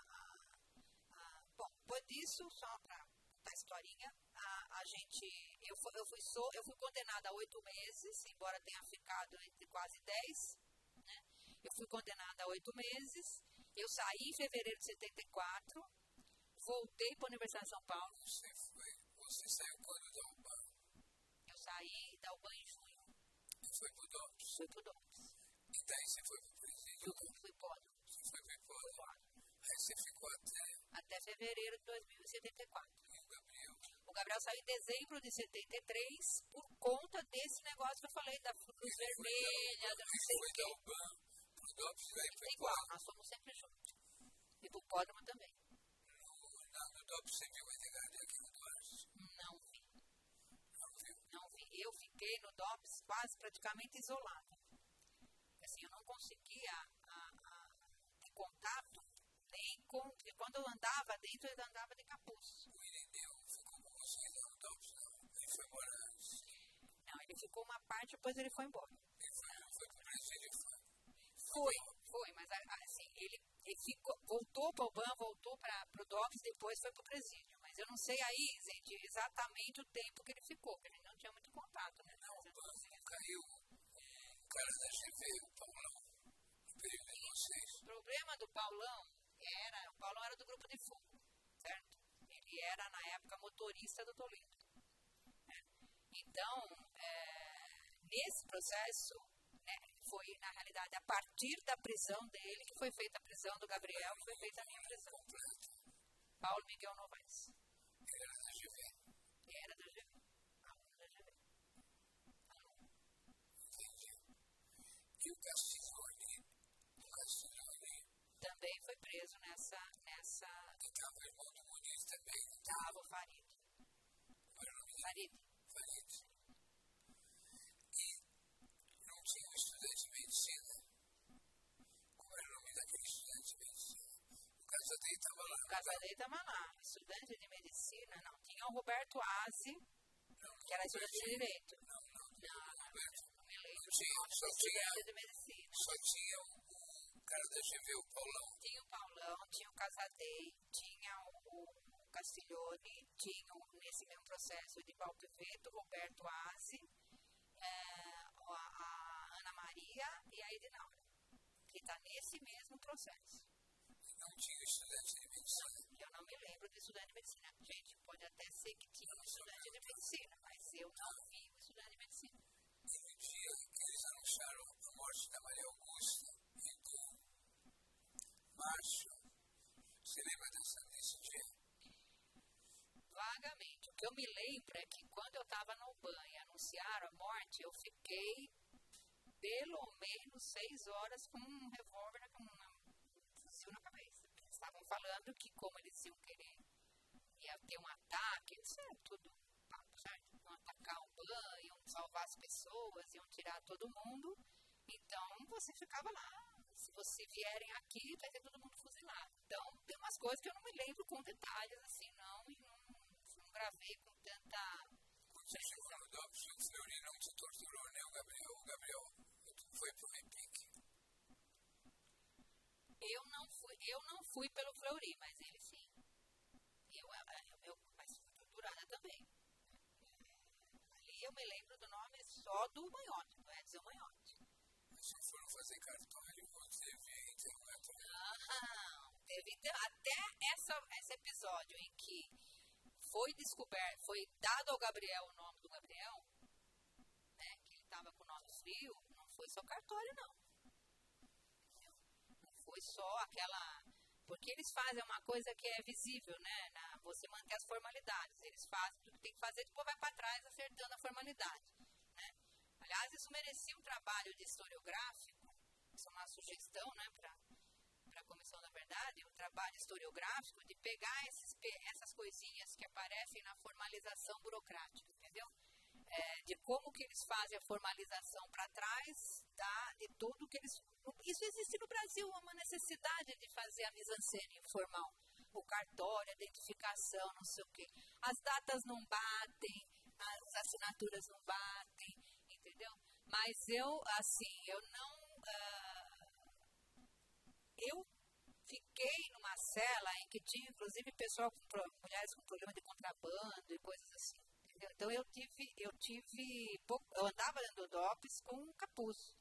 a, bom, depois disso, só para da historinha, a, a gente, eu, fui, eu, fui, eu fui condenada a oito meses, embora tenha ficado entre quase dez, né? Eu fui condenada a oito meses, eu saí em fevereiro de 74, voltei para a Universidade de São Paulo. Você, foi, você saiu quando da UBAN? Eu saí da UBAN em junho. E foi para o DOPS? Fui para o DOPS. E daí você foi para o presídio? Fui, fui pódio. Você foi para o? Aí você ficou até? Até fevereiro de 2074. Gabriel saiu em dezembro de 73 por conta desse negócio que eu falei, da luz vermelha, da não sei o quê. Foi igual, nós fomos sempre juntos. E pro Pódromo também. No, no DOPS você viu o Edgar aqui no Dores? Não vi. Não viu? Não vi. Eu fiquei no DOPS quase praticamente isolada. Assim, eu não conseguia a, a, ter contato nem com... Quando eu andava dentro, ele andava de capuz. O Irineu ele foi embora antes? Não, ele ficou uma parte, depois ele foi embora. Ele foi, foi pro presídio? Foi, foi, mas assim, ele, ele ficou, voltou para o BAN, voltou para o DOPS, depois foi para o presídio. Mas eu não sei aí, gente, exatamente o tempo que ele ficou, porque a gente não tinha muito contato, né? Não, o BAN caiu, o cara da GV, o Paulão, no período de vocês. O problema do Paulão era, o Paulão era do grupo de fogo, certo? Ele era, na época, motorista do Toledo. Então, é, nesse processo, né, foi, na realidade, a partir da prisão dele que foi feita a prisão do Gabriel, que foi feita a minha prisão. Paulo Miguel Novaes. Era da GV. Era da GV. Aluno da GV. Aluno. Entendi. E o Castiglione? O Castiglione. Também foi preso nessa. nessa... E estava o irmão do Muniz também. Estava o? Farid. Farid. Casadei estava lá. Estudante de medicina, não. Tinha o Roberto Aze, que era estudante de direito. Não, não. Não, não me lembro. Não tinha, só tinha, Estudante de medicina. só tinha o, cara da GV, o Paulão. Tinha o Paulão, tinha o Casadei, tinha o, Castiglione, tinha nesse mesmo processo de Balqueveto, Roberto Aze, é, a, a Ana Maria e a Edinaura, que está nesse mesmo processo. Não tinha estudante de medicina. Eu não me lembro de estudante de medicina. Gente, pode até ser que tinha um estudante de medicina, mas eu não vi um estudante de medicina. E no dia que eles anunciaram a morte da Maria Augusta e do Márcio, você lembra dessa, desse dia? Vagamente. O que eu me lembro é que quando eu estava no banho e anunciaram a morte, eu fiquei pelo menos seis horas com um revólver com um fuzil na cabeça. Eles falando que como eles iam querer, ia ter um ataque, isso é tudo papo, certo? Iam atacar o banho, iam salvar as pessoas, iam tirar todo mundo. Então você ficava lá. Se você vierem aqui, vai ter todo mundo fuzilado. Então tem umas coisas que eu não me lembro com detalhes assim, não, e não, não gravei com tanta Quando você chegou no DOPS, o Fleury não te torturou, né? O Gabriel, o Gabriel foi pro repique. Eu não eu não fui pelo Fleury, mas ele sim. Eu, eu, eu mas fui torturada também. Ali eu me lembro do nome só do Manhote, do Edson Manhote. Mas se foram fazer cartório, você vê interrogatório. Não, teve até essa, esse episódio em que foi descoberto, foi dado ao Gabriel o nome do Gabriel, né, que ele estava com o nome frio, não foi só cartório, não. Foi só aquela. Porque eles fazem uma coisa que é visível, né? Na, você manter as formalidades. Eles fazem o que tem que fazer, depois vai para trás acertando a formalidade. Né? Aliás, isso merecia um trabalho de historiográfico, isso é uma sugestão né, para a Comissão da Verdade, um trabalho historiográfico de pegar esses, essas coisinhas que aparecem na formalização burocrática, entendeu? É, de como que eles fazem a formalização para trás da, de tudo que eles... Isso existe no Brasil, uma necessidade de fazer a mise-en-scène informal. O cartório, a identificação, não sei o quê. As datas não batem, as assinaturas não batem, entendeu? Mas eu, assim, eu não... Uh, eu fiquei numa cela em que tinha, inclusive, pessoal com mulheres com problema de contrabando e coisas assim. Então eu tive, eu tive, eu andava dentro do DOPS com um capuz.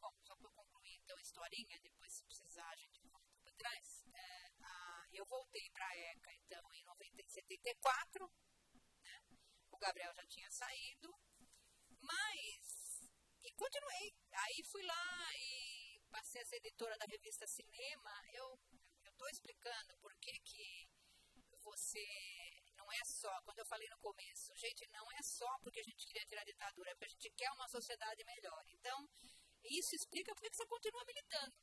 Bom, só para concluir então a historinha, depois se precisar a gente volta para trás. É, a, eu voltei para a ECA então em 90, 74, né? o Gabriel já tinha saído, mas e continuei. Aí fui lá e passei a ser editora da revista Cinema. Eu estou explicando por que que você não é só, quando eu falei no começo, gente, não é só porque a gente queria tirar a ditadura, é porque a gente quer uma sociedade melhor. Então, isso explica por que você continua militando,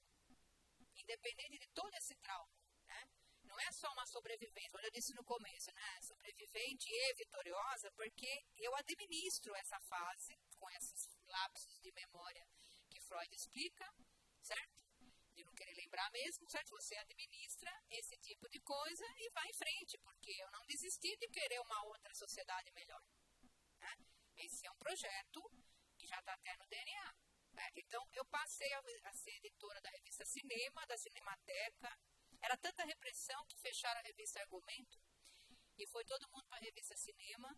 independente de todo esse trauma. Né? Não é só uma sobrevivência, como eu disse no começo, né? sobrevivente e vitoriosa, porque eu administro essa fase com esses lapsos de memória que Freud explica, certo? Lembrar mesmo, certo? Você administra esse tipo de coisa e vai em frente, porque eu não desisti de querer uma outra sociedade melhor. Né? Esse é um projeto que já está até no DNA. Né? Então, eu passei a, a ser editora da revista Cinema, da Cinemateca. Era tanta repressão que fecharam a revista Argumento e foi todo mundo para a revista Cinema.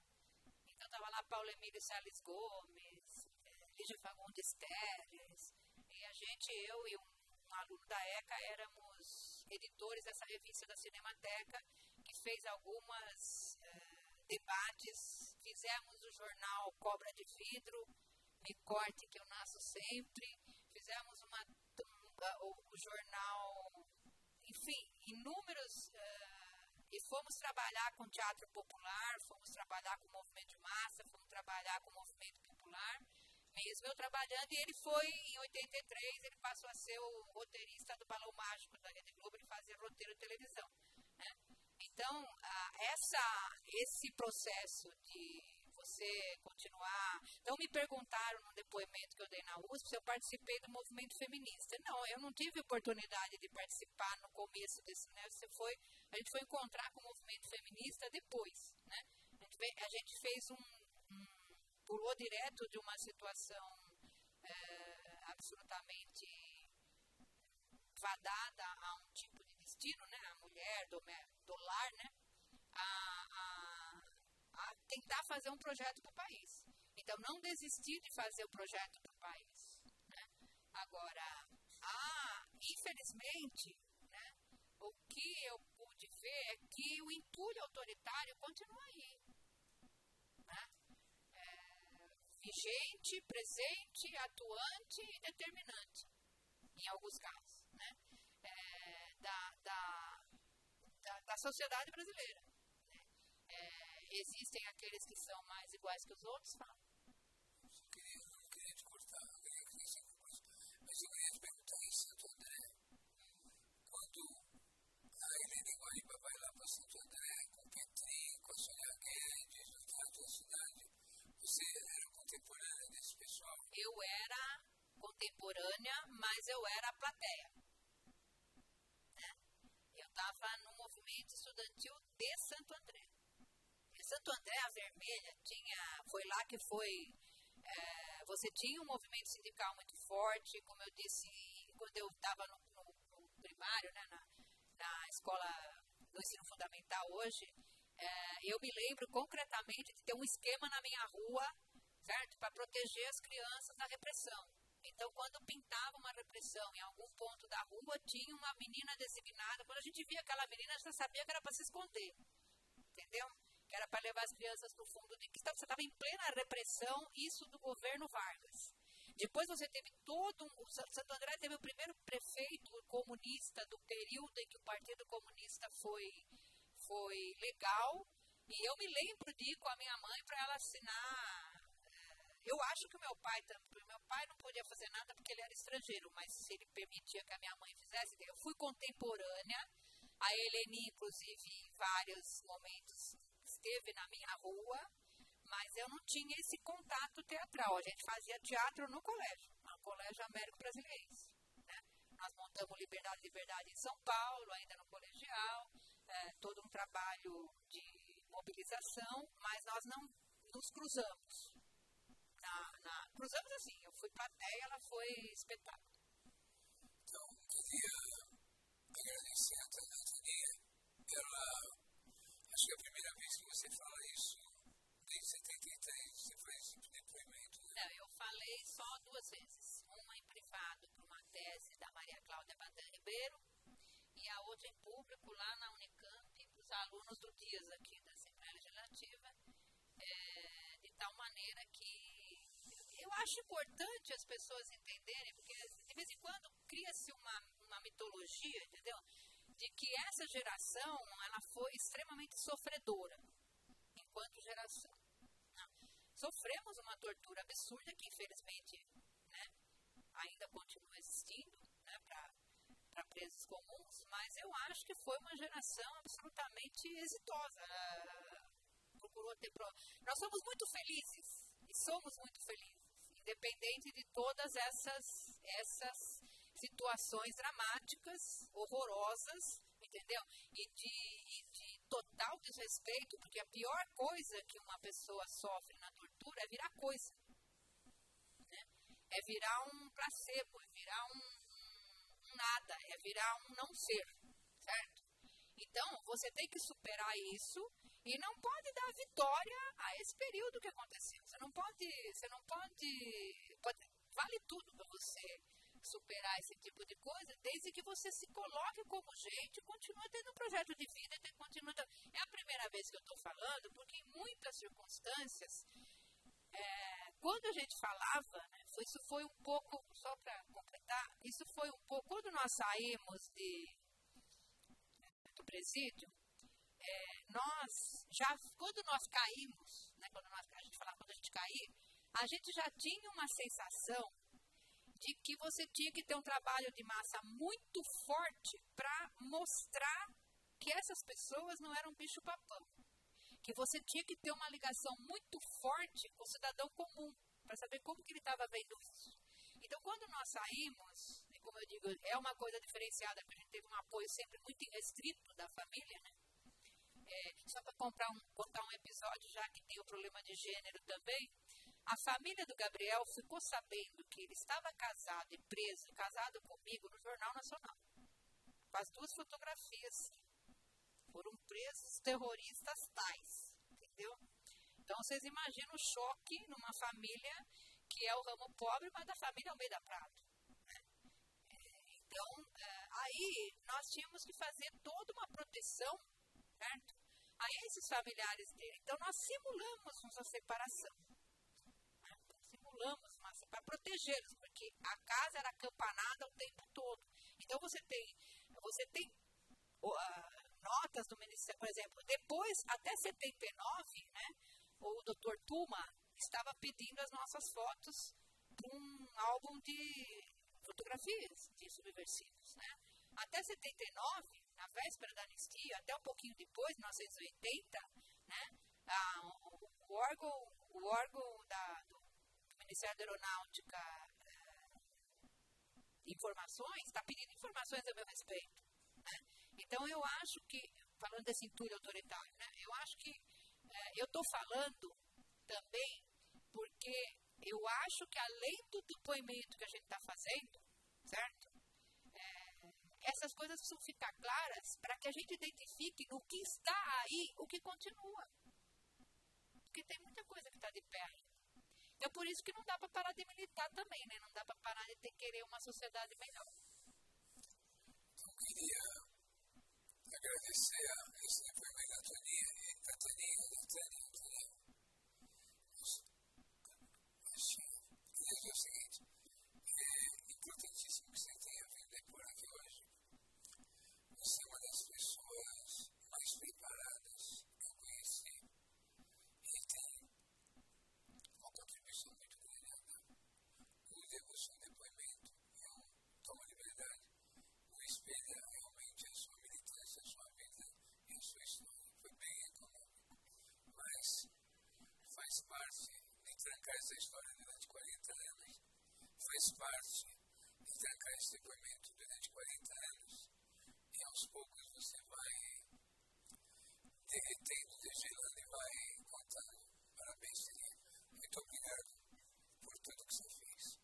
Então, estava lá Paulo Emílio Salles Gomes, Lígia Fagundes Teres, e a gente, eu e um aluno da ECA, éramos editores dessa revista da Cinemateca, que fez algumas eh, debates fizemos o jornal Cobra de Vidro, Me Corte que eu nasço sempre, fizemos uma, um, o, o, jornal, enfim, inúmeros. Uh, e fomos trabalhar com teatro popular, fomos trabalhar com movimento de massa, fomos trabalhar com movimento popular mesmo eu trabalhando, e ele foi, em 83, ele passou a ser o roteirista do Balão Mágico da Rede Globo, ele fazia roteiro de televisão. Né? Então, essa, esse processo de você continuar. Então, me perguntaram no depoimento que eu dei na USP se eu participei do movimento feminista. Não, eu não tive oportunidade de participar no começo desse. Né? Você foi, a gente foi encontrar com o movimento feminista depois. Né? A, gente, a gente fez um, pulou direto de uma situação é, absolutamente fadada a um tipo de destino, né, a mulher do, do lar, né, a, a, a tentar fazer um projeto para o país. Então, não desistir de fazer o projeto para o país. Né? Agora, infelizmente, né, o que eu pude ver é que o entulho autoritário continua aí. Vigente, presente, atuante e determinante, em alguns casos, né? É, da, da, da, da, sociedade brasileira. Né? É, existem aqueles que são mais iguais que os outros, falam. Eu queria, não queria te cortar, eu queria que você mas eu queria te perguntar em Santo André, quando a Helena Guariba vai lá para Santo André, com o Petri, com a Sônia Guedes, no Teatro da Cidade, você era contemporânea desse pessoal? Eu era contemporânea, mas eu era a plateia. Né? Eu estava no movimento estudantil de Santo André. Em Santo André, a Vermelha, tinha, foi lá que foi. É, você tinha um movimento sindical muito forte, como eu disse, quando eu estava no, no, no, primário, né, na, na escola, no ensino fundamental hoje, é, eu me lembro concretamente de ter um esquema na minha rua certo? Para proteger as crianças da repressão. Então, quando pintava uma repressão em algum ponto da rua, tinha uma menina designada. Quando a gente via aquela menina, já sabia que era para se esconder. Entendeu? Que era para levar as crianças para o fundo de que você estava em plena repressão, isso do governo Vargas. Depois você teve todo um. Santo André teve o primeiro prefeito comunista do período em que o Partido Comunista foi, foi legal. E eu me lembro de ir com a minha mãe para ela assinar eu acho que o meu pai. Meu pai não podia fazer nada porque ele era estrangeiro, mas se ele permitia que a minha mãe fizesse, eu fui contemporânea. A Eleni, inclusive, em vários momentos esteve na minha rua, mas eu não tinha esse contato teatral. A gente fazia teatro no colégio, no Colégio Américo Brasileiro. Né? Nós montamos Liberdade, Liberdade em São Paulo, ainda no colegial, é, todo um trabalho de mobilização, mas nós não nos cruzamos na, na, cruzamos assim, eu fui plateia, ela foi espetáculo. Então, queria agradecer a Tania. Ela, acho que é a primeira vez que você fala isso, desde 73, você faz esse depoimento. Né? Não, eu falei só duas vezes. Uma em privado para uma tese da Maria Cláudia Bandan Ribeiro e a outra em público lá na Unicamp para os alunos do DIAS aqui da Assembleia Legislativa, é, de tal maneira que eu acho importante as pessoas entenderem, porque de vez em quando cria-se uma, uma mitologia, entendeu? De que essa geração ela foi extremamente sofredora enquanto geração. Sofremos uma tortura absurda que infelizmente né, ainda continua existindo né, para presos comuns, mas eu acho que foi uma geração absolutamente exitosa. Procurou ter pro... Nós somos muito felizes e somos muito felizes independente de todas essas, essas situações dramáticas, horrorosas, entendeu? E de, e de, total desrespeito, porque a pior coisa que uma pessoa sofre na tortura é virar coisa. Né? É virar um placebo, é virar um, um, nada, é virar um não ser, certo? Então, você tem que superar isso e não pode dar vitória a esse período que aconteceu. Você não pode, você não pode, pode vale tudo para você superar esse tipo de coisa, desde que você se coloque como gente, continue tendo um projeto de vida, continue. É a primeira vez que eu estou falando, porque em muitas circunstâncias, é, quando a gente falava, né, isso foi um pouco, só para completar, isso foi um pouco, quando nós saímos de, do presídio, é, nós já, quando nós caímos, né, quando nós, a gente falava quando a gente caía, a gente já tinha uma sensação de que você tinha que ter um trabalho de massa muito forte para mostrar que essas pessoas não eram bicho-papão. Que você tinha que ter uma ligação muito forte com o cidadão comum, para saber como que ele estava vendo isso. Então, quando nós saímos, e como eu digo, é uma coisa diferenciada, porque a gente teve um apoio sempre muito irrestrito da família, né? É, só para um, contar um episódio, já que tem o problema de gênero também, a família do Gabriel ficou sabendo que ele estava casado e preso, casado comigo, no Jornal Nacional. Com as duas fotografias. Foram presos terroristas tais. Entendeu? Então vocês imaginam o choque numa família que é o ramo pobre, mas família meio da prata. Né? É, então, é, aí nós tínhamos que fazer toda uma proteção, certo? Aí esses familiares dele, então nós simulamos uma separação mas para protegê-los, porque a casa era acampanada o tempo todo. Então você tem, você tem uh, notas do Ministério, por exemplo, depois, até 79, né, o Dr. Tuma estava pedindo as nossas fotos para um álbum de fotografias de subversivos, né? Até 79, na véspera da anistia, até um pouquinho depois, 1980, né, a, o órgão, o órgão da, do Ministério da Aeronáutica é, informações, está pedindo informações a meu respeito. <laughs> Então, eu acho que, falando desse intuito autoritário, né, eu acho que é, eu estou falando também porque eu acho que, além do depoimento que a gente está fazendo, certo? É, essas coisas precisam ficar claras para que a gente identifique no que está aí o que continua. Porque tem muita coisa que está de pé. Então, por isso que não dá para parar de militar também, né? Não dá para parar de querer uma sociedade melhor. Eu queria agradecer a esse depoimento da Toninha, da Toninha, da Toninha, trancar essa história durante 40 anos, faz parte de trancar esse depoimento durante 40 anos, e aos poucos você vai derretendo, degelando e vai contando. Parabéns, Seria. Muito obrigado por tudo que você fez.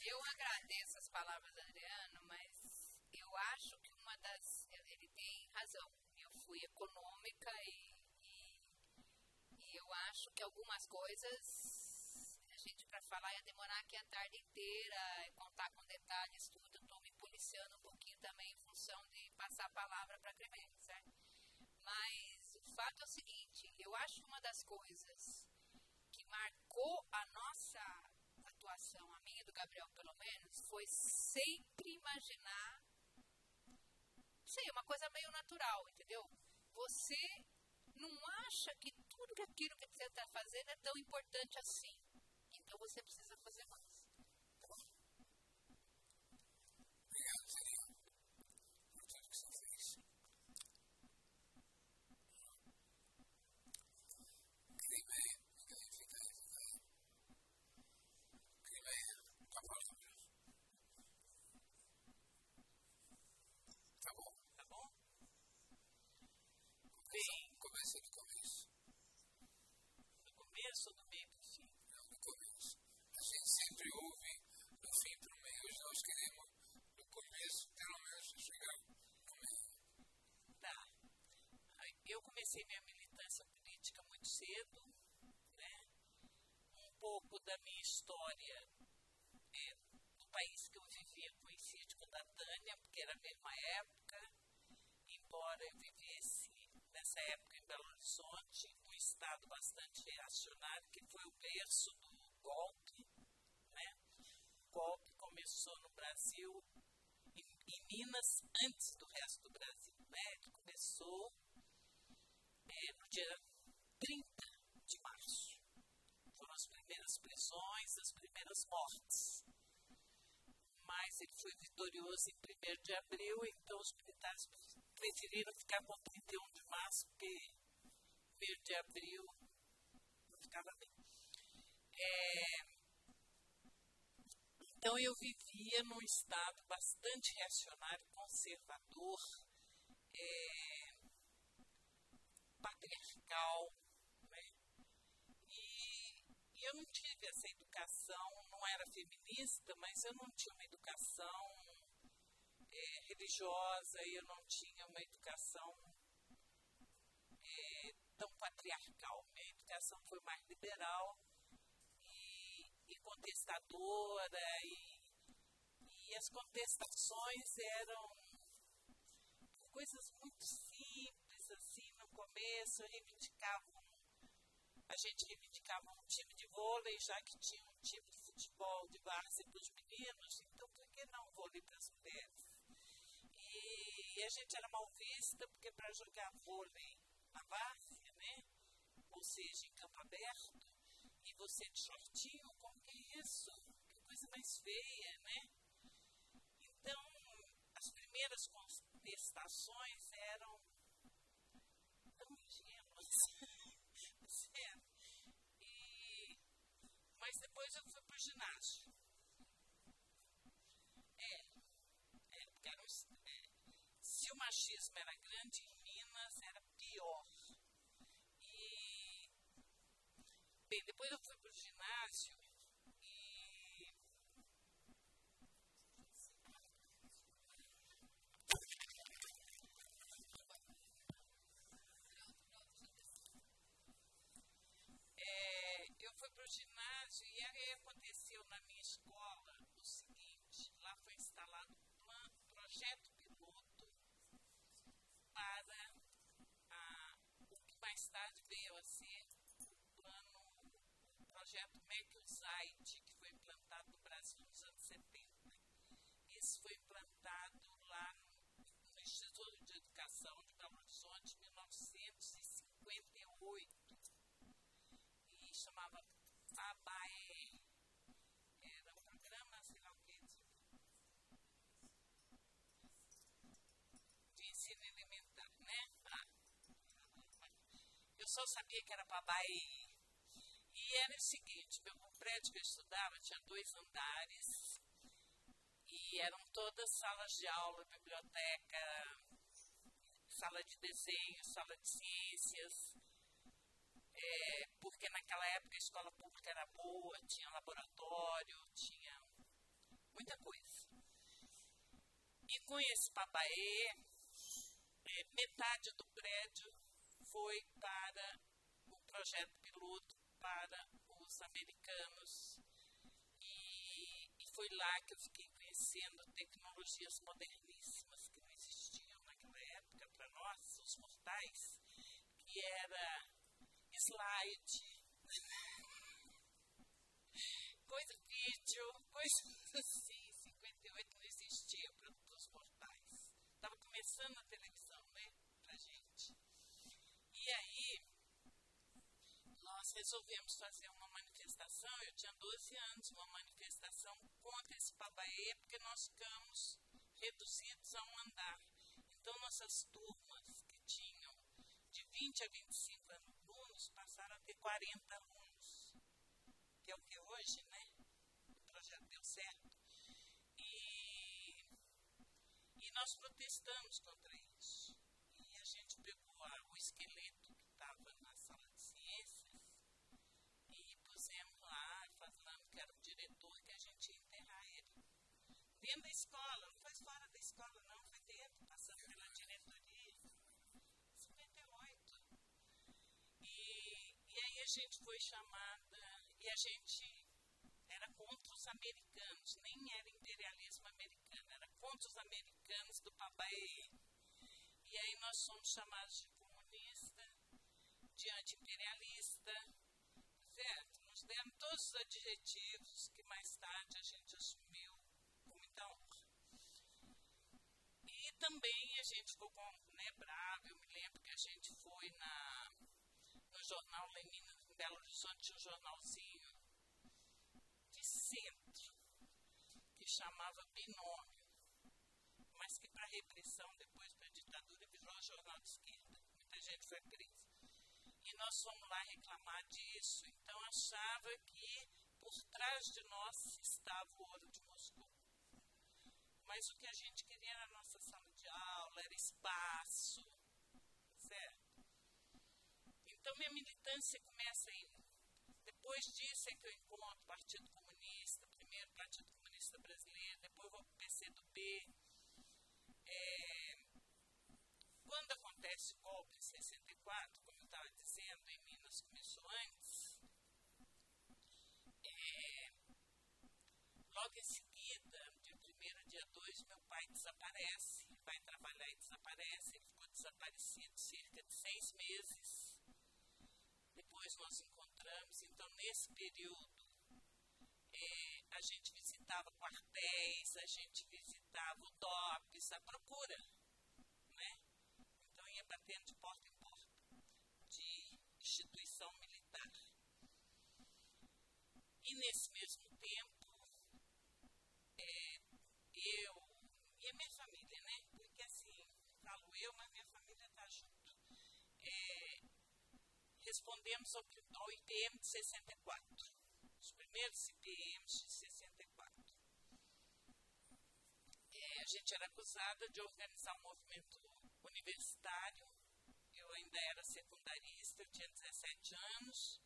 Eu agradeço as palavras do Adriano, mas eu acho que uma das. Ele tem razão. Fui econômica e, e, e eu acho que algumas coisas a gente, para falar, ia demorar aqui a tarde inteira, contar com detalhes, tudo. Eu estou me policiando um pouquinho também em função de passar a palavra para a Clemente, certo? Mas o fato é o seguinte: eu acho uma das coisas que marcou a nossa atuação, a minha e do Gabriel pelo menos, foi sempre imaginar, sei, uma coisa meio natural, entendeu? Você não acha que tudo aquilo que você está fazendo é tão importante assim. Então você precisa fazer mais. começo ou no meio do fim? Não, no começo. A da minha história é, do país que eu vivia coincide com o da Tânia, porque era a mesma época, embora eu vivesse nessa época em Belo Horizonte, um estado bastante reacionário, que foi o berço do golpe. Né? O golpe começou no Brasil, em, em Minas, antes do resto do Brasil. Né? Ele começou é, no dia 30 de março. Foram as primeiras prisões, as primeiras mortes. Mas ele foi vitorioso em 1 de abril, então os militares preferiram ficar com 31 de março, porque 1 de abril não ficava bem. É, então eu vivia num estado bastante reacionário, conservador, é, patriarcal? E, eu não tive essa educação, não era feminista, mas eu não tinha uma educação é, religiosa, eu não tinha uma educação é, tão patriarcal. Minha educação foi mais liberal e, e contestadora, e, e as contestações eram coisas muito simples, assim, no começo, reivindicavam, a gente reivindicava um time de vôlei, já que tinha um time de futebol de várzea para os meninos, então por que não vôlei para as mulheres? E, e a gente era mal vista, porque para jogar vôlei na várzea, né, ou seja, em campo aberto, e você de shortinho, como que é isso? Que coisa mais feia, né? Então, as primeiras contestações eram tão ingênuas. e, mas depois eu fui para o ginásio. É, é, é, se o machismo era grande em Minas, era pior. E, bem, depois eu fui para o ginásio o ginásio e aí aconteceu na minha escola o seguinte, lá foi instalado um projeto piloto para a, o que mais tarde veio a ser o plano, o projeto MEC-USAID, que foi implantado no Brasil nos anos 70. Esse foi implantado lá no, no Instituto de Educação de Belo Horizonte em 1958 e chamava ABAE. Era um programa, sei lá o que, de ensino elementar, né? Ah. Eu só sabia que era para. E era o seguinte, o prédio que eu estudava tinha dois andares e eram todas salas de aula, biblioteca, sala de desenho, sala de ciências, é, porque naquela época a escola pública era boa, tinha laboratório, tinha muita coisa. E com esse papaê, é, metade do prédio foi para o projeto piloto para os americanos. E, e foi lá que eu fiquei conhecendo tecnologias moderníssimas que não existiam naquela época para nós, os mortais, que era slide, <laughs> coisa vídeo, coisas assim. 58 não existia para os portais. Estava começando a televisão, né, pra gente. E aí, nós resolvemos fazer uma manifestação, eu tinha 12 anos, uma manifestação contra esse pabaê, porque nós ficamos reduzidos a um andar. Então, nossas turmas que tinham de 20 a 25 alunos passaram a ter 40 alunos, que é o que hoje, né? O projeto deu certo. E, e nós protestamos contra isso. E a gente pegou a, o esqueleto que estava na sala de ciências e pusemos lá, falando que era o diretor, que a gente ia enterrar ele. Dentro da escola, não foi fora da escola, não, foi dentro, passando pela diretoria. E, e aí a gente foi chamada, e a gente era contra os americanos, nem era imperialismo americano, era contra os americanos do Papai. E aí nós somos chamados de comunista, de anti-imperialista, certo? Nos deram todos os adjetivos que mais tarde a gente assumiu com muita honra. E também a gente ficou com, né, bravo, eu me lembro que a gente foi na, no jornal Belo Horizonte, um jornalzinho de centro, que chamava Binômio, mas que para repressão, depois para a ditadura, virou jornal de esquerda. Muita gente foi presa. E nós fomos lá reclamar disso. Então achava que por trás de nós estava o ouro de Moscou. Mas o que a gente queria era a nossa sala de aula, era espaço, certo? Então minha militância começa aí. Depois disso é que eu encontro Partido Comunista, primeiro Partido Comunista Brasileiro, depois vou para o PCdoB. É, quando acontece o golpe em 64, como eu estava dizendo, em Minas começou antes, é, logo em seguida, dia 1 dia 2, meu pai desaparece, vai trabalhar e desaparece, ele ficou desaparecido cerca de seis meses. Depois nós encontramos, então nesse período é, a gente visitava quartéis, a gente visitava o DOPS, a procura, né? Então ia batendo de porta em porta de instituição militar. E nesse mesmo tempo, é, eu e a minha família, né? Porque assim, falo eu, mas minha família está junto. É, respondemos ao, ao IPM de 64 os primeiros IPMs de 64. É, a gente era acusada de organizar um movimento universitário. Eu ainda era secundarista, eu tinha 17 anos.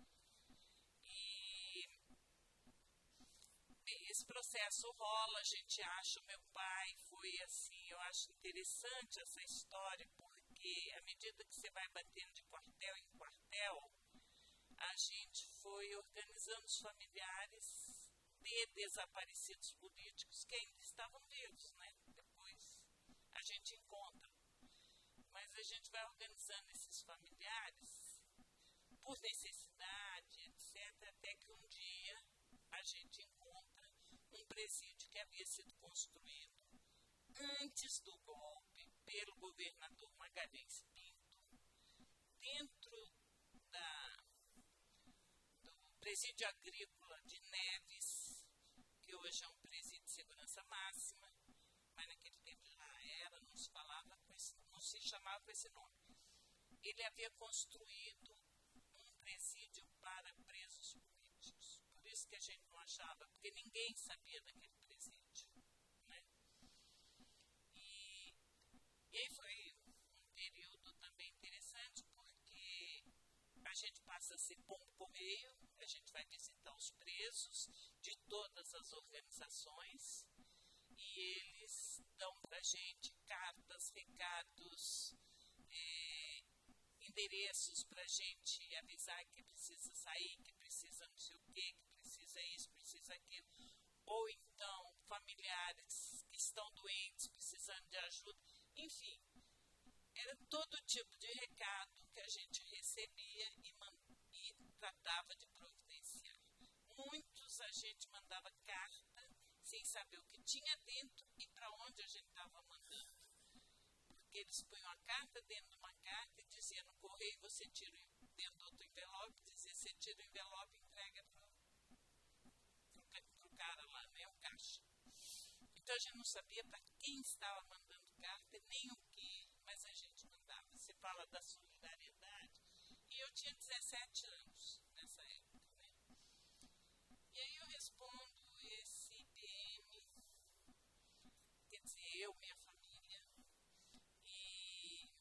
Esse processo rola, a gente acha, o meu pai foi assim, eu acho interessante essa história, porque à medida que você vai batendo de quartel em quartel, a gente foi organizando os familiares de desaparecidos políticos que ainda estavam vivos, né? Depois a gente encontra. Mas a gente vai organizando esses familiares por necessidade, etc., até que um dia a gente encontra um presídio que havia sido construído antes do golpe pelo governador presídio agrícola de Neves, que hoje é um presídio de segurança máxima, mas naquele tempo já era, não se falava esse, não se chamava com esse nome. Ele havia construído um presídio para presos políticos. Por isso que a gente não achava, porque ninguém sabia daquele presídio. Né? E, e aí foi um período também interessante, porque a gente passa a ser pombo correio, a gente vai visitar os presos de todas as organizações e eles dão para a gente cartas, recados, é, endereços para a gente avisar que precisa sair, que precisa não sei o quê, que precisa isso, precisa aquilo. Ou então familiares que estão doentes, precisando de ajuda. Enfim, era todo tipo de recado que a gente recebia e, e tratava de. Muitos a gente mandava carta sem saber o que tinha dentro e para onde a gente estava mandando. Porque eles punham a carta dentro de uma carta e dizia no correio você tira dentro do outro envelope, dizia você tira o envelope e entrega para o cara lá, né, o caixa. Então a gente não sabia para quem estava mandando carta, nem o que, mas a gente mandava. Você fala da solidariedade. E eu tinha 17 anos nessa época. Né? E aí eu respondo esse IPM, quer dizer, eu, minha família. E,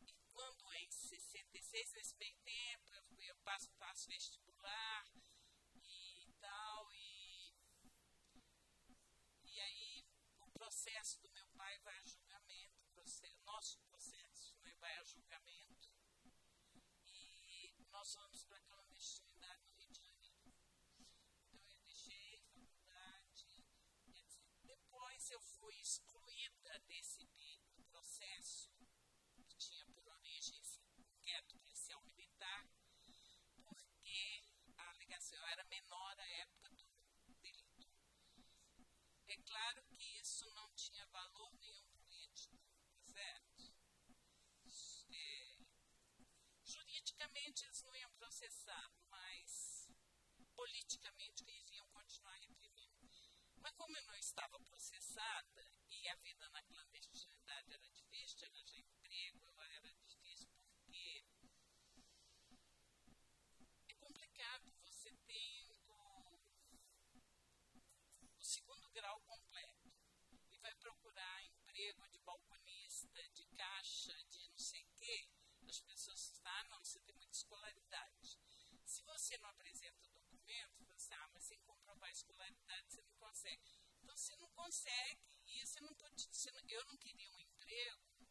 e quando em 66, nesse meio tempo, eu, eu passo, passo vestibular e tal, e, e aí o processo do meu pai vai a julgamento processo, nosso processo né, vai a julgamento e nós vamos para a clandestinidade no Rio de Janeiro. Então eu deixei processado, mas politicamente eles iam continuar reprimindo. Mas como eu não estava processada e a vida na clandestinidade era difícil, era de emprego, era difícil porque é complicado. Você tem o, o segundo grau completo e vai procurar emprego de balconista, de caixa, de não sei o quê. As pessoas, ah, não, você tem muita escolaridade. Se você não apresenta o documento, você, ah, mas escolaridade você não consegue. Então você não consegue, e você não não, eu não queria um emprego,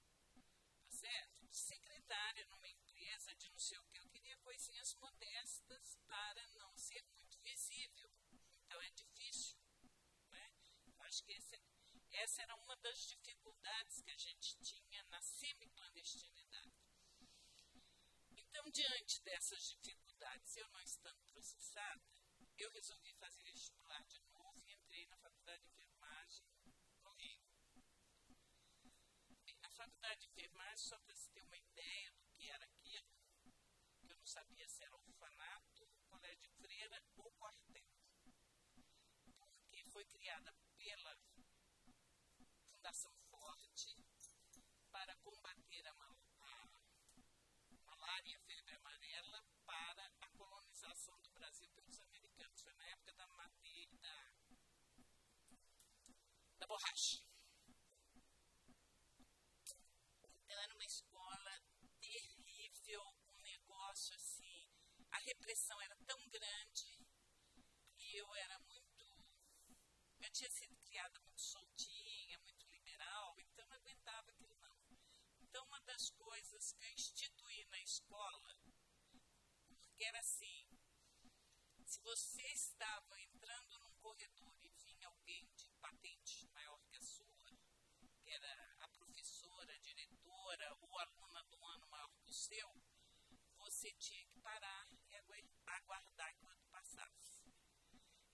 tá certo? De secretária numa empresa, de não sei o que, eu queria coisinhas modestas para não ser muito visível. Então é difícil. Né? Acho que esse, essa era uma das dificuldades que a gente tinha na semi-clandestinidade. Então, diante dessas dificuldades, eu não estando processada, eu resolvi fazer vestibular de novo e entrei na faculdade de enfermagem no Rio. Na faculdade de enfermagem, só para se ter uma ideia do que era aquilo, eu não sabia se era orfanato, colégio de freira ou quartel. Porque foi criada pela Fundação Forte para combater a, mal, a malária a febre amarela para a colonização do Brasil pelos americanos. Foi na época da madeira, da, da borracha. Então era uma escola terrível, um negócio assim. A repressão era tão grande e eu era muito. Eu tinha sido criada muito soltinha, muito liberal, então não aguentava aquilo não. Então uma das coisas que eu instituí na escola, porque era assim, se você estava entrando num corredor e vinha alguém de patente maior que a sua, que era a professora, a diretora ou aluna do ano maior que o seu, você tinha aguardar enquanto passasse.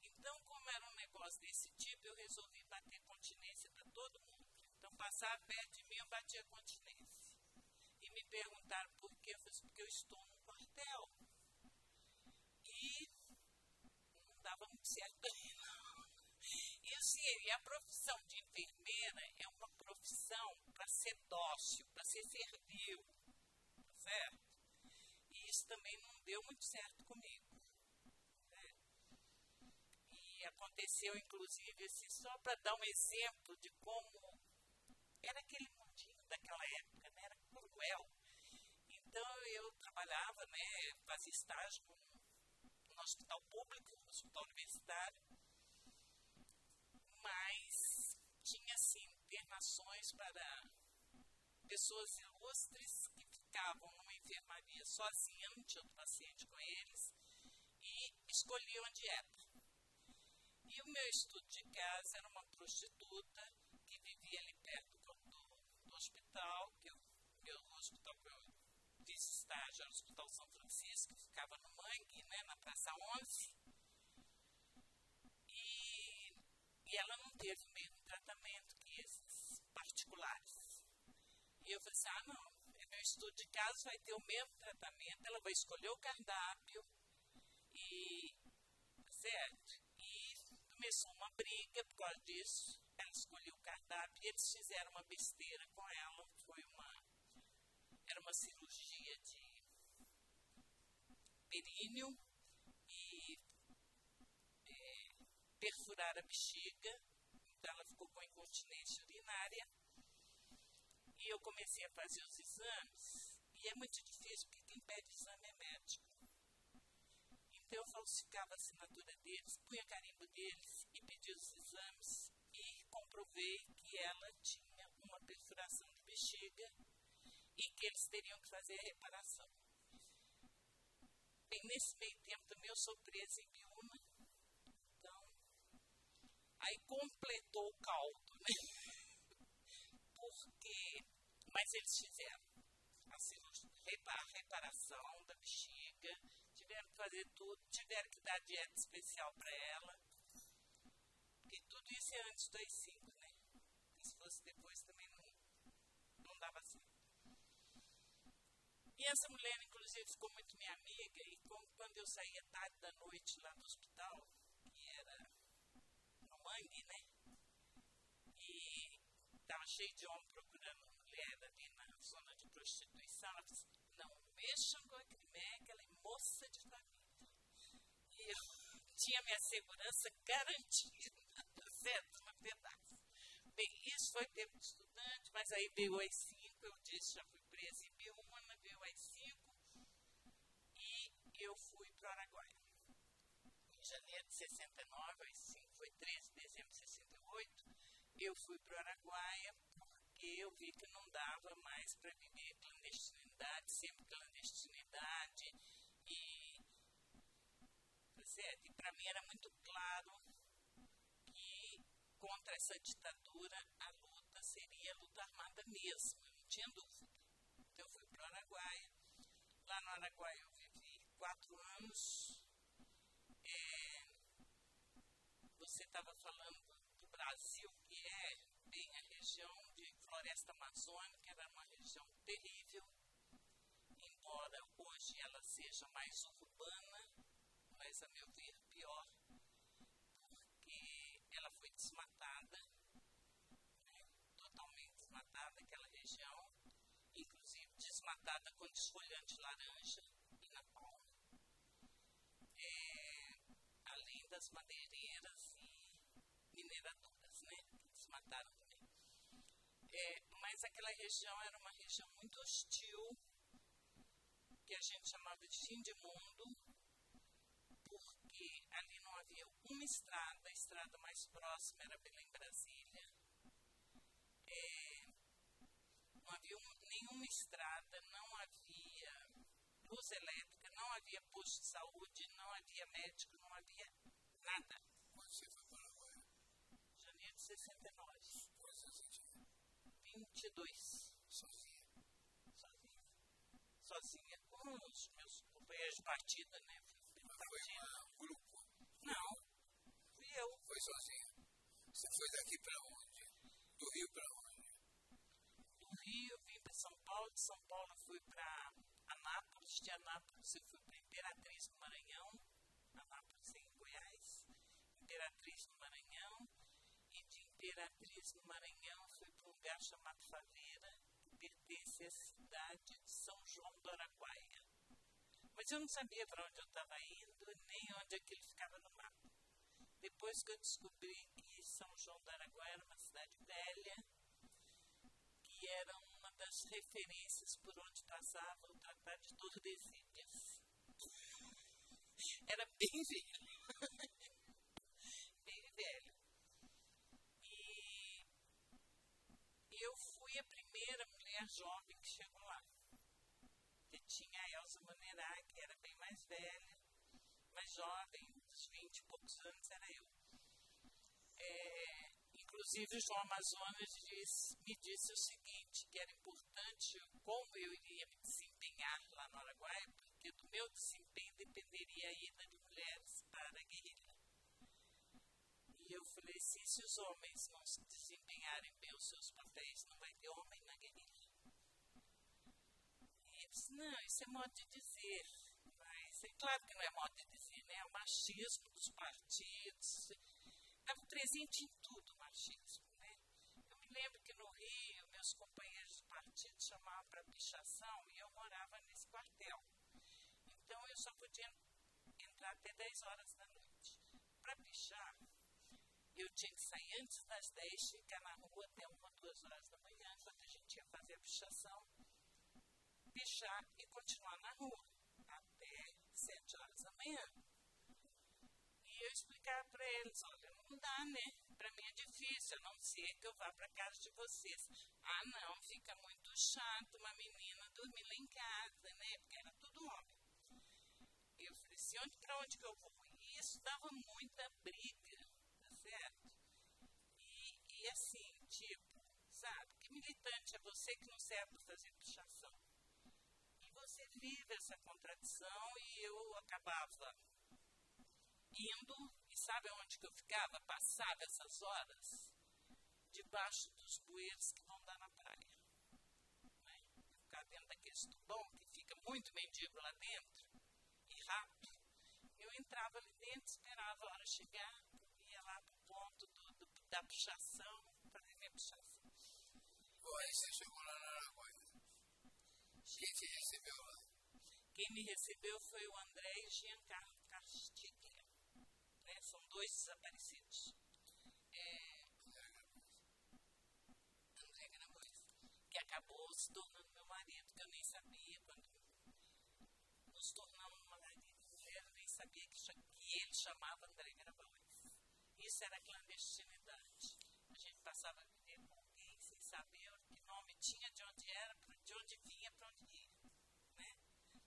Então, como era um negócio desse tipo, eu resolvi bater continência para todo mundo. Então, passar perto de mim, eu batia continência. E me perguntaram por quê. Eu falei, porque eu estou no quartel. E não dava muito certo aí, não. E assim, a profissão de enfermeira é uma profissão para ser dócil, para ser servil, tá certo? E isso também não deu muito certo comigo. Né? E aconteceu, inclusive, assim, só para dar um exemplo de como era aquele mundinho daquela época, né? era cruel. Então eu trabalhava, né, fazia estágio no hospital público, no hospital universitário, mas tinha assim internações para pessoas ilustres que ficavam numa enfermaria sozinha, não tinha outro paciente com eles, e escolhiam a dieta. E o meu estudo de casa era uma prostituta que vivia ali perto do, do hospital, que eu, meu hospital que eu fiz estágio era o Hospital São Francisco, que ficava no Mangue, né, na Praça 11. E, e ela não teve o mesmo tratamento que esses particulares. E eu falei assim, ah, não, meu estudo de caso vai ter o mesmo tratamento, ela vai escolher o cardápio e, certo? Começou uma briga por causa disso. Ela escolheu o cardápio e eles fizeram uma besteira com ela. Foi uma. Era uma cirurgia de períneo e é, perfurar a bexiga. Então ela ficou com incontinência urinária. E eu comecei a fazer os exames. E é muito difícil, porque quem pede exame é médico. Então eu falsificava a assinatura deles, punha carimbo deles e pedia os exames e comprovei que ela tinha uma perfuração de bexiga e que eles teriam que fazer a reparação. Bem, nesse meio tempo também eu sou presa em Biúna, então aí completou o caldo, né? <laughs> Porque, mas eles fizeram assim, a reparação da bexiga, tiveram que fazer tudo, tiveram que dar dieta especial para ela. Porque tudo isso é antes do AI-5, né? Se fosse depois também não, não dava certo. E essa mulher, inclusive, ficou muito minha amiga, e quando eu saía tarde da noite lá do hospital, que era no Mangue, né? E estava cheio de homem procurando mulher ali na zona de prostituição, ela disse, não mexam com a Crimé, ela é moça de família. E eu tinha minha segurança garantida, <laughs> tá certo? Pedaço. Bem, isso foi tempo de estudante, mas aí veio as cinco, eu disse, já fui presa em Biúna, veio as cinco, e eu fui para o Araguaia. Em janeiro de 69, as cinco foi 13 de dezembro de 68, eu fui para o Araguaia porque eu vi que não dava mais para viver clandestinidade, sempre clandestinidade, e, tá certo? e para mim era muito claro contra essa ditadura, a luta seria a luta armada mesmo, eu não tinha dúvida. Então eu fui para o Araguaia. Lá no Araguaia eu vivi quatro anos. É, você estava falando do Brasil, que é bem a região de floresta amazônica, era uma região terrível, embora hoje ela seja mais urbana, mas a meu ver pior ela foi desmatada, né, totalmente desmatada aquela região, inclusive desmatada com desfolhante laranja e na palma. É, além das madeireiras e mineradoras, né, que desmataram também. É, mas aquela região era uma região muito hostil, que a gente chamava de fim de mundo, porque ali não havia uma estrada, a estrada mais próxima era Belém Brasília. É, não havia um, nenhuma estrada, não havia luz elétrica, não havia posto de saúde, não havia médico, não havia nada. Quando você foi para Paraguai? Janeiro de 69. Quantos anos você tinha? 22. Sozinha? Sozinha. Sozinha com os meus companheiros de partida, né? Foi um grupo? Não, fui eu. Foi sozinha? Você foi daqui para onde? Do Rio para onde? Do Rio vim para São Paulo, de São Paulo fui para Anápolis, de Anápolis eu fui para Imperatriz no Maranhão, Anápolis em Goiás, Imperatriz no Maranhão, e de Imperatriz no Maranhão fui para um lugar chamado Faveira, pertence à cidade de São João do Araguaia. Mas eu não sabia para onde eu estava indo, nem onde aquilo ficava no mapa. Depois que eu descobri que São João do Araguaia era uma cidade velha, que era uma das referências por onde passava o Tratado de Tordesilhas. Era bem velho. <laughs> bem velho. E eu fui a primeira mulher jovem que chegou lá tinha a Elsa Manerá, que era bem mais velha, mais jovem, dos 20 e poucos anos, era eu. É, inclusive, o João Amazonas diz, me disse o seguinte, que era importante como eu iria me desempenhar lá no Araguaia, porque do meu desempenho dependeria a ida de mulheres para a guerrilha. E eu falei, se, se os homens não se desempenharem bem os seus papéis, não vai ter homem na guerrilha disse, não, isso é modo de dizer. Mas é claro que não é modo de dizer, né? É o machismo dos partidos. Estava presente em tudo o machismo, né? Eu me lembro que no Rio, meus companheiros de partido chamavam para pichação e eu morava nesse quartel. Então eu só podia entrar até 10 horas da noite. Para pichar, eu tinha que sair antes das 10, ficar na rua até uma, duas horas da manhã, enquanto a gente ia fazer a pichação pichar e continuar na rua até sete horas da manhã. E eu explicava para eles, olha, não dá, né? Para mim é difícil, a não ser que eu vá para casa de vocês. Ah, não, fica muito chato uma menina dormir lá em casa, né? Porque era tudo homem. Eu falei assim, onde, para onde que eu vou? E isso dava muita briga, tá certo? E, e assim, tipo, sabe, que militante é você que não serve para fazer pichação? Vive essa contradição e eu acabava indo, e sabe onde que eu ficava? Passava essas horas debaixo dos bueiros que vão dar na praia. Né? Eu ficar dentro daquele tubão, que fica muito mendigo lá dentro, e rato, eu entrava ali dentro, esperava a hora chegar, ia lá para o ponto do, do, da puxação, fazer minha puxação. Bom, aí você chegou lá. Quem te recebeu lá? Quem me recebeu foi o André Giancarlo Castiglia. Né? São dois desaparecidos. É, André Grabois. Que acabou se tornando meu marido, que eu nem sabia quando nos tornamos uma marido e mulher, eu nem sabia que, que ele chamava André Grabois. Isso era clandestinidade. A gente passava a viver com alguém sem saber que nome tinha, de onde era, de onde vinha, para onde ia. Né?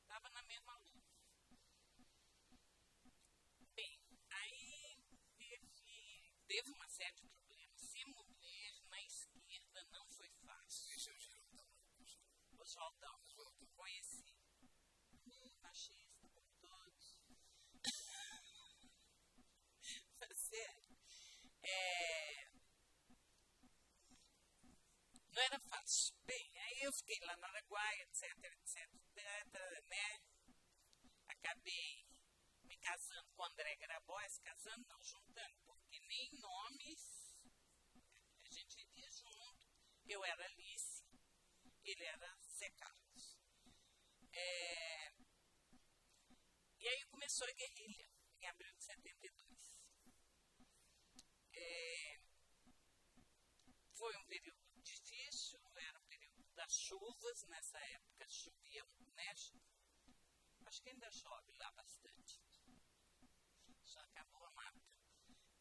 Estava na mesma luta. Bem, aí teve, teve uma série de problemas. Ser mulher na esquerda não foi fácil. Esse é o Geraldão. Oswaldão, conheci. Um fascista, como todos. Sério. É, não era fácil. Bem, aí eu fiquei lá na Araguaia, etc, etc, etc, né? Acabei me casando com o André Grabois, casando não, juntando, porque nem nomes a gente via junto. Eu era Alice, ele era Zé Carlos. É, e aí começou a guerrilha, em abril de 72. É, foi um período difícil, era o período das chuvas, nessa época chovia, né? Acho que ainda chove lá bastante. Já acabou a mata.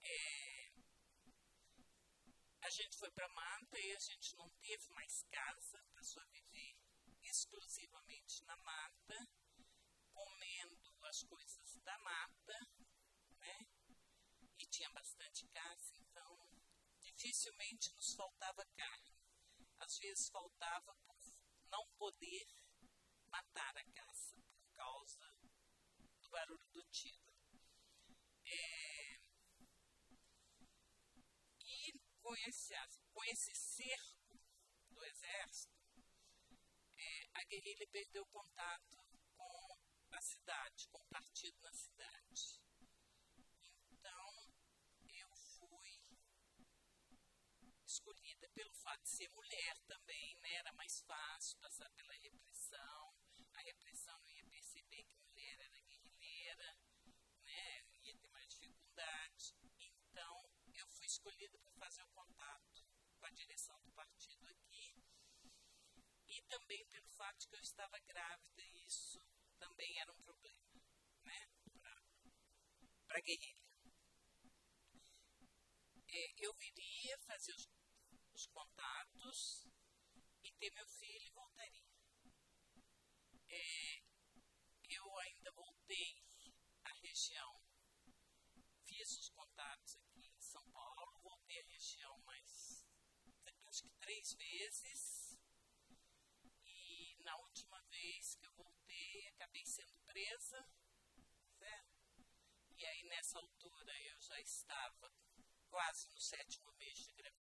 É, a gente foi para mata e a gente não teve mais casa, passou a viver exclusivamente na mata, comendo as coisas da mata, né? E tinha bastante caça, então dificilmente nos faltava carne. Às vezes faltava por não poder matar a caça por causa do barulho do tiro. É, e com esse, com esse cerco do exército, é, a guerrilha perdeu contato com a cidade, com o partido na cidade. Então, eu fui escolhida pelo fato de ser mulher também, né? era mais fácil passar pela repressão. A repressão não ia perceber que mulher era guerrilheira, né? ia ter mais dificuldade. Então, eu fui escolhida para fazer o contato com a direção do partido aqui. E também pelo fato de que eu estava grávida, isso também era um problema né? para a guerrilha. É, eu viria fazer os, os, contatos e ter meu filho e voltaria. É, eu ainda voltei à região, fiz os contatos aqui em São Paulo, voltei à região mais, acho que três vezes. E na última vez que eu voltei, acabei sendo presa. Certo? E aí, nessa altura, eu já estava quase no sétimo mês de gravidez.